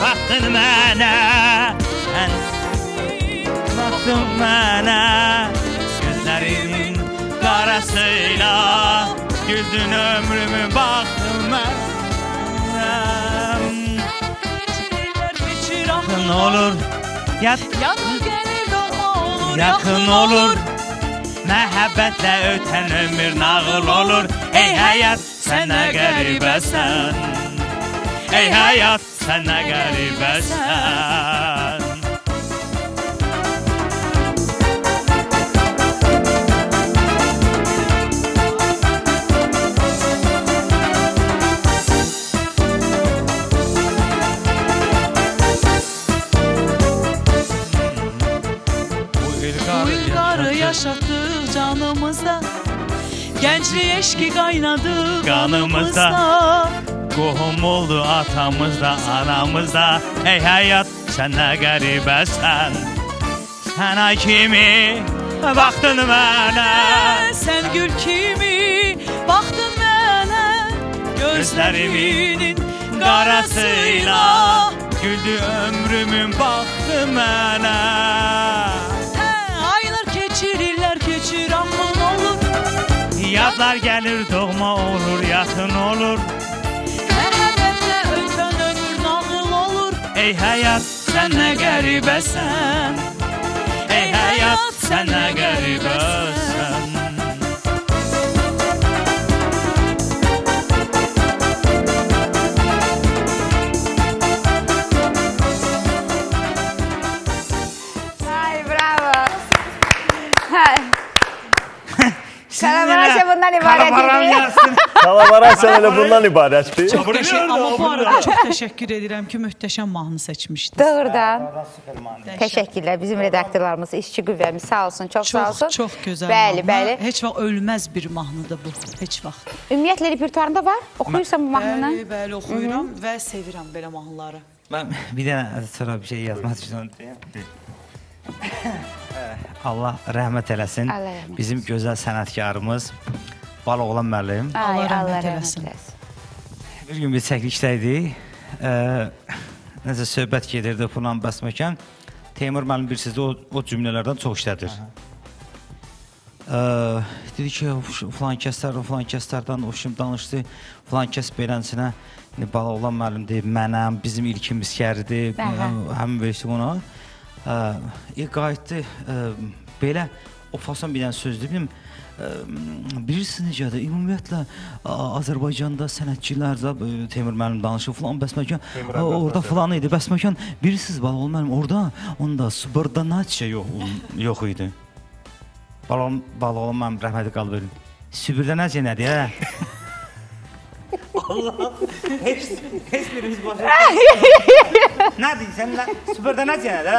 baxdın mənə sən baxdın mənə gözlərinin qarasıyla güldün ömrümü baxdın mənə keçir yaxın axın olur. Yat Yanı gəlir doğma olur. yaxın olur Məhəbbətlə ötən ömür nağıl olur. Ey həyat sən nə qəribəsən. Ey həyat sən nə qəribəsən Gençliği eşki kaynadı Kanımızda. kanımızda. Qohum oldu atamız da anamız da Ey həyat sən nə qəribəsən Sən ay kimi baxdın mənə Sen gül kimi baktın mənə Gözlərimin qarasıyla Güldü ömrümün baxdı mənə Hə, aylar keçirirlər keçir axın olur Yadlar gəlir doğma olur yaxın olur. Məhəbbətlə ötən ömür nağıl olur Ey həyat sən nə qəribəsən Ey həyat sən nə qəribəsən bundan ibarət idi. Kollaborasiya elə bundan ibarətdir. Çox qəşəng, amma bu arada çox təşəkkür edirəm ki, möhtəşəm mahnı seçmişdiniz. Doğrudan. Təşəkkürlər. Bizim redaktorlarımız, işçi qüvvəmiz sağ olsun, çox, sağ olsun. Çox, çox gözəl Bəli, bəli. Heç vaxt ölməz bir mahnıdır bu. Heç vaxt. Ümumiyyətlə repertuarında var? Oxuyursan bu mahnını? Bəli, bəli oxuyuram və sevirəm belə mahnıları. Mən bir dənə sonra bir şey yazmaq istəyirəm. Allah rəhmət eləsin. Allah rəhmət Bizim gözəl sənətkarımız Baloğlan müəllim. Allah rəhmət eləsin. Bir gün bir çəkilişdəydik. Ə, necə söhbət gedirdi falan bəsməkən. Teymur müəllim bilirsiniz o, o cümlələrdən çox işlədir. Ə, dedi ki, falan kəslər, falan kəslərdən o şimdi danışdı. Falan kəs beləsinə indi Baloğlan müəllim deyib mənəm, bizim ilkimiz gəridir. Əhə. Həmin versi ona. Ə, e, qayıtdı ə, belə o fason bir dənə söz dedim. ə, bilirsiniz necədir? Ümumiyyətlə Azərbaycanda sənətçilər də Teymur müəllim danışır falan bəsməkan ə, orada falan idi. Bəsməkan bilirsiniz Balalı müəllim orada onda subordinasiya yox yox idi. Balalı Balalı müəllim rəhmətli qalıb. Subordinasiya nədir? Hə? Allah heç heç birimiz başa Nədir sən nə subordinasiya nədir?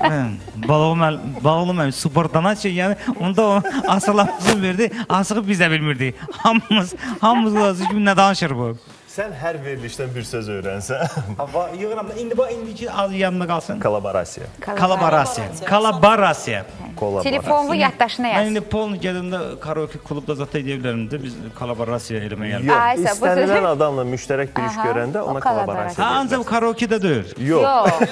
hə? Balalı müəllim Balalı müəllim subordinasiya yəni onda o asılamızı verdi. Asığı biz də bilmirdik. Hamımız hamımız lazım ki nə danışır bu? Sən hər verilişdən bir söz öyrənsən. Hava yığıram da indi bu indiki adı yanına qalsın. Kolaborasiya. Kolaborasiya. Kollaborasiya. Telefonlu yaddaşına Mən yaz. indi polni gedəndə karaoke klubda zət edə bilərəm də biz kolaborasiya eləməyə gəldik. Yox, istənilən adamla müştərək bir iş görəndə ona kollaborasiya Ha, ancaq karaoke-də deyil. Yox.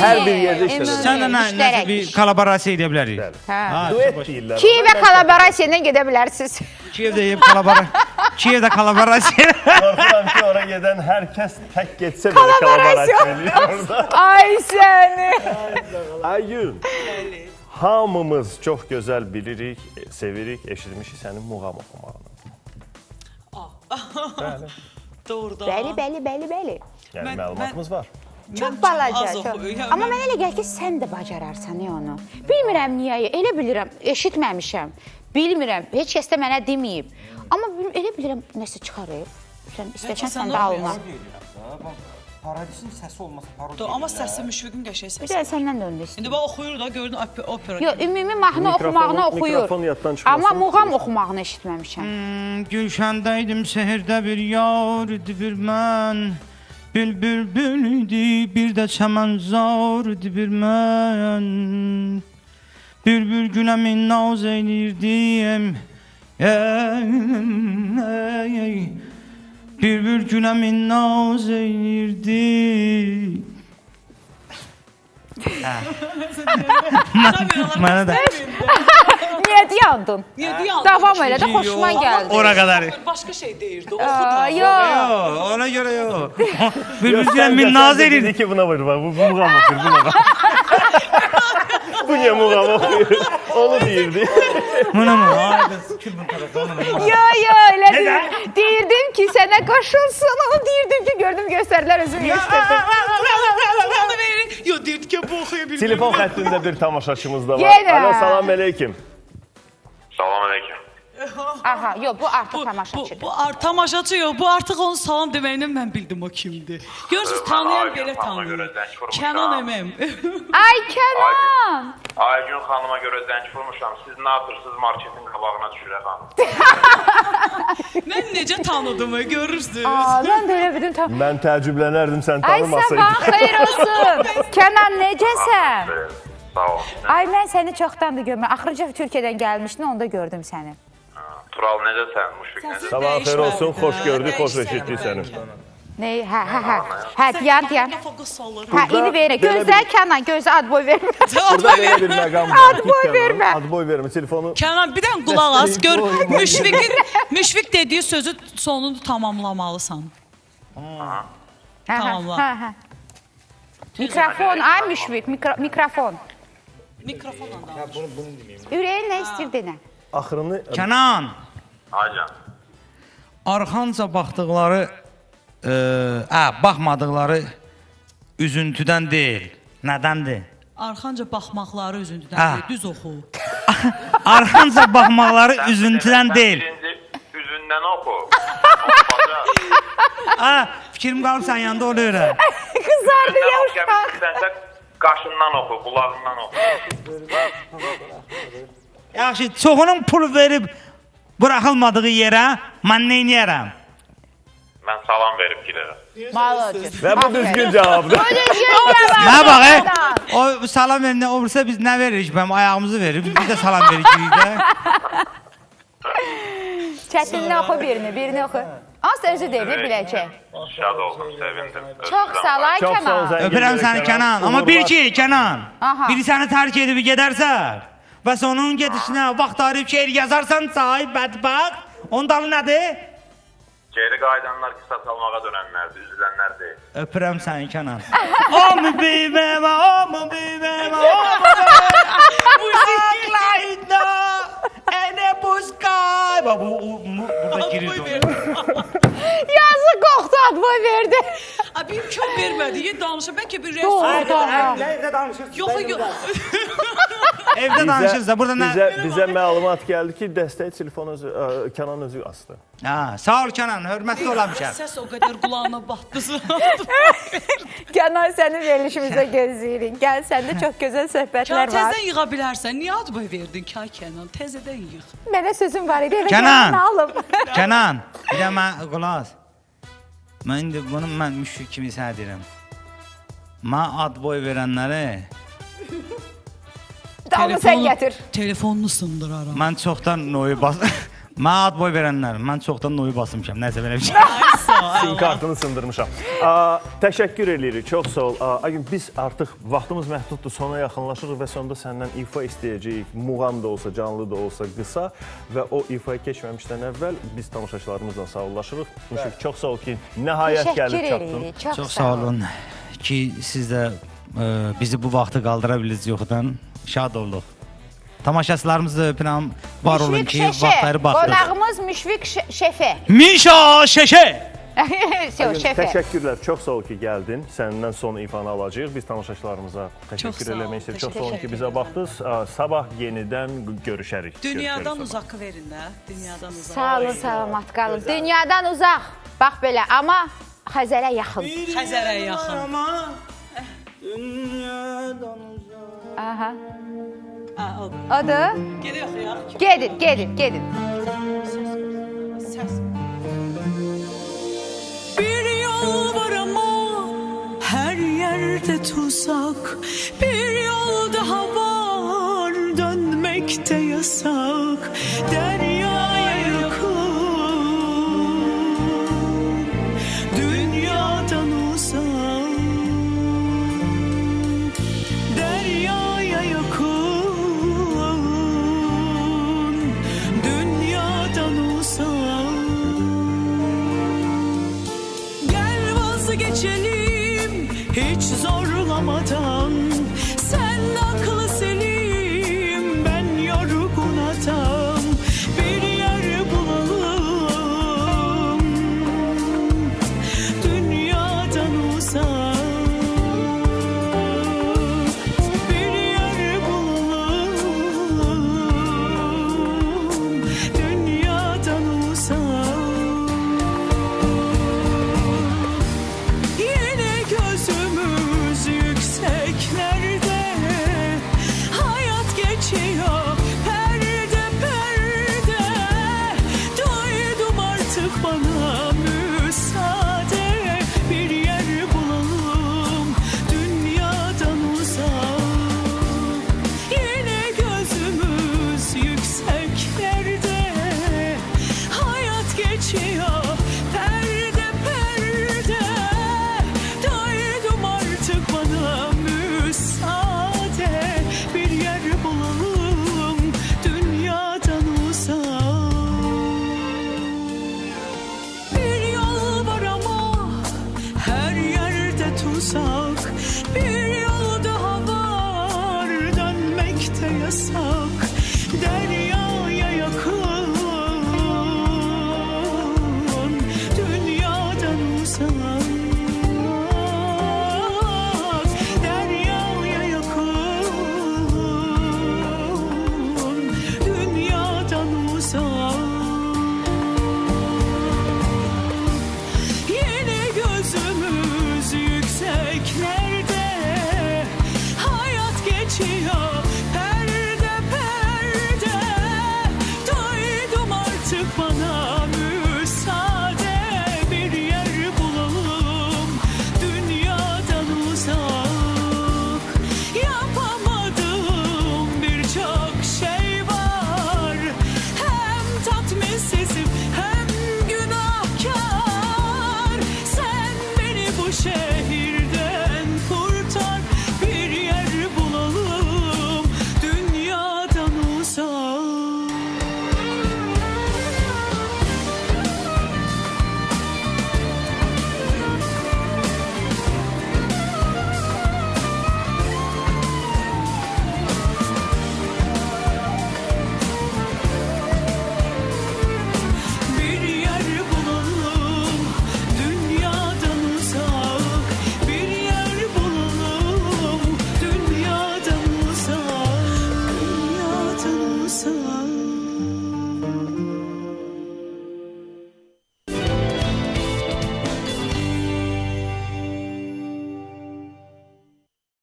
Hər bir yerdə işlədir. ümumi, Sən də nə, bir kolaborasiya edə bilərik. Hə. Ha, Duet deyirlər. Kiyevə kollaborasiya ilə gedə bilərsiniz. Kiyevdə yeyib kolabora Kiyevdə kolaborasiya. Qorxuram ki, ora gedən hər kəs tək getsə belə kollaborasiya eləyir orada. Ay səni. Aygün. Hamımız çox gözəl bilirik, sevirik, eşitmişik sənin muğam oxumağını. Doğrudan. Bəli, bəli, bəli, bəli. Yəni məlumatımız var. Çox balaca. Çox. Amma mənə elə gəlir ki, sən də bacararsan onu. Bilmirəm niyə, elə bilirəm, eşitməmişəm. Bilmirəm, heç kəs də mənə deməyib. Amma bil- elə bilirəm nəsə çıxarıb. Sən istəsən sən sən də alma. oxuyursan. Paradisin səsi olmasa Doğru, Amma səsi müşfiqin qəşəng Bir səsi. də səndən də öndə istəyirəm. İndi bax oxuyur da gördün op- opera. Yox, ümumi mahnı oxumağını oxuyur. mikrofon yaddan çıxmasın. Amma muğam oxumağını eşitməmişəm. Gülşəndə idim sehirdə bir yar idi bir mən. Bülbül bül idi, bir də çəmən zar idi bir mən. Bülbül günə min naz eylirdim. Ey, ey, Bülbül günə min naz eylirdi. Mənə də Niyə deyandın? Niyə deyən? Davam elə də xoşuma gəldi. ora qədər. Başqa şey deyirdi. Oxu da. Yox. Ona görə yox. Bülbül Yox, günə sən min də- naz sən də eylirdi. dedi ki, buna vur, bu bu muğam oxuyur, bu muğam. bu niyə muğam oxuyur? Onu deyirdi. Buna mı? Ay, kül bu tərəfə. Yo yo elə deyir. Deyirdim ki sənə qoşulsun. Onu deyirdim ki gördüm göstərdilər özüm göstərdim. Yox, deyirdi ki, bu oxuya bilmir. Telefon xəttində bir tamaşaçımız da var. Yenə. Alo, salam əleykum. Salam aleyküm. Aha, yo bu artıq Bu, bu, tamaşaçıdır. bu ar tamaşaçı yox, bu artıq onun salam deməyinə mən bildim o kimdir. Görürsüz, tanıyan belə tanıyır. Kənan əməm. Ay Kənan. Aygün xanıma görə zəng vurmuşam. Siz nə yapırsınız marketin qabağına düşürəm xanım. mən necə tanıdım, görürsüz. Aa, mən də elə bildim tam. Mən təəccüblənərdim sən Ay tanımasaydın. sabah xeyir olsun. Kənan necəsən? Sağ ol. Ay mən səni çoxdandır görmürəm. Axırıncı Türkiyədən gəlmişdin, onda gördüm səni. Tural necəsən? Muşfiq necəsən? Sabah xeyir olsun, xoş gördük, xoş eşitdik səni. Ne? Hə, hə, hə. Hə, diyan, diyan. Fokus salır. Hə, indi verə. Gözlə Kənan, gözlə ad boy vermə. Burada belə bir məqam var. Ad boy Kənan, vermə. Ad boy vermə. Telefonu Kənan bir dənə qulaq as, gör. Dəstəyi qoy. Müşfiqin Müşfiq dediyi sözü sonunu tamamlamalısan. Hə, hə, Tamamla. hə, hə. Mikrofon, ay müşfiq, mikro mikrofon. Mikrofonla danış. Ürəyin nə istəyir denə. Axırını Kənan, Aycan. arxanca baxdıqları, ə, ə, baxmadıqları üzüntüdən deyil. Nədəndir? Arxanca baxmaqları üzündüdən Hə. deyil, düz oxu. Arxanca baxmaqları üzüntüdən deyil. Üzündən oxu. Ha, fikrim qalıb sən yanında ona görə. Qızardı ya uşaq. Sənsə qaşından oxu, qulağından oxu. Yaxşı, çoxunun pul verib buraxılmadığı yerə mən nə edərəm? Mən salam verib girərəm. Malacı. və bu düzgün cavabdır. Nə bax, o salam verəndə olursa biz nə veririk? Bəm ayağımızı veririk, biz də salam veririk də. Çətinlə oxu birini, birini oxu. Az özü deyir, biləcək. Şad oldum, sevindim. Çox sağ ol, Kənan. Öpürəm səni Kənan, amma bil ki, Kənan, biri səni tərk edib gedərsə və sən onun gedişinə vaxt ayırıb şeir yazarsan, say bədbəxt, onun dalı nədir? Geri qayıdanlar qisas almağa dönənlərdir, üzülənlər deyil. Öpürəm səni Kənan. O mu bibəm, o mu bibəm, o mu bibəm. Aklayda, en sky. Bax bu, bu, bu burada girir. Boy o. verdi. Yazıq qorxdu adboy verdi. Abi imkan vermədi. Ye danışa bəlkə bir Doğru, rəsm. doğru. Evdə danışırsınız. Yox, yox. Evdə danışırız da burada nə? bizə, bizə məlumat gəldi ki, dəstək telefon özü, ə, Kənan özü asdı. Ha, sağ ol Kənan, hörmətli olamışam. Səs o qədər qulağına batdı. Kənan səni verilişimizə gözləyirik. Gəl səndə çox gözəl söhbətlər var. Təzədən yığa bilərsən. Niyə ad boy verdin ki, Kənan? Təzədən yığ. Mənə sözüm var idi. Evə Kənan. gəlin alım. Kənan, bir də mən qulaq. Mən indi bunu mən müşrik kimi sənə deyirəm. Mən ad boy verənləri Dalını sən gətir. Telefonunu sındıraram. mən çoxdan noyu bas. mən ad boy verənlər, mən çoxdan noyu basmışam. Nəsə belə bir şey. Ay sağ ol. Sim kartını sındırmışam. Ə, təşəkkür eləyirik. Çox sağ ol. Agün biz artıq vaxtımız məhduddur. Sona yaxınlaşırıq və sonda səndən ifa istəyəcəyik. Muğam da olsa, canlı da olsa, qısa və o ifaya keçməmişdən əvvəl biz tamaşaçılarımızla sağollaşırıq. Müşfiq çox sağ ol ki, nəhayət gəlib çatdın. edirik. Çox, sağ olun ki siz də ə, bizi bu vaxtı qaldıra bildiniz yoxdan. Şad olduq. Tamaşaçılarımız da öpürəm. Var olun Müşfiq ki, Şeşe. vaxtları baxdıq. Qonağımız Müşfiq Şe- Şefe. Mişa Şeşe. Agün, Şefe. Təşəkkürlər. Çox sağ ol ki, gəldin. Səndən son ifanı alacağıq. Biz tamaşaçılarımıza təşəkkür eləmək istəyirik. Çox sağ olun ki, bizə baxdınız. Sabah yenidən görüşərik. Dünyadan uzaq verin də. Dünyadan uzaq. Sağ olun, salamat qalın. Dünyadan uzaq. Bax belə, amma Xəzərə yaxın. Xəzərə yaxın. Aha. Ha. Odur. Gedirik ya. Gedin, gedin. Səs. Bir yol var ama her yerde tuzak Bir yol daha var dönmekte yasak Deryaya bana mü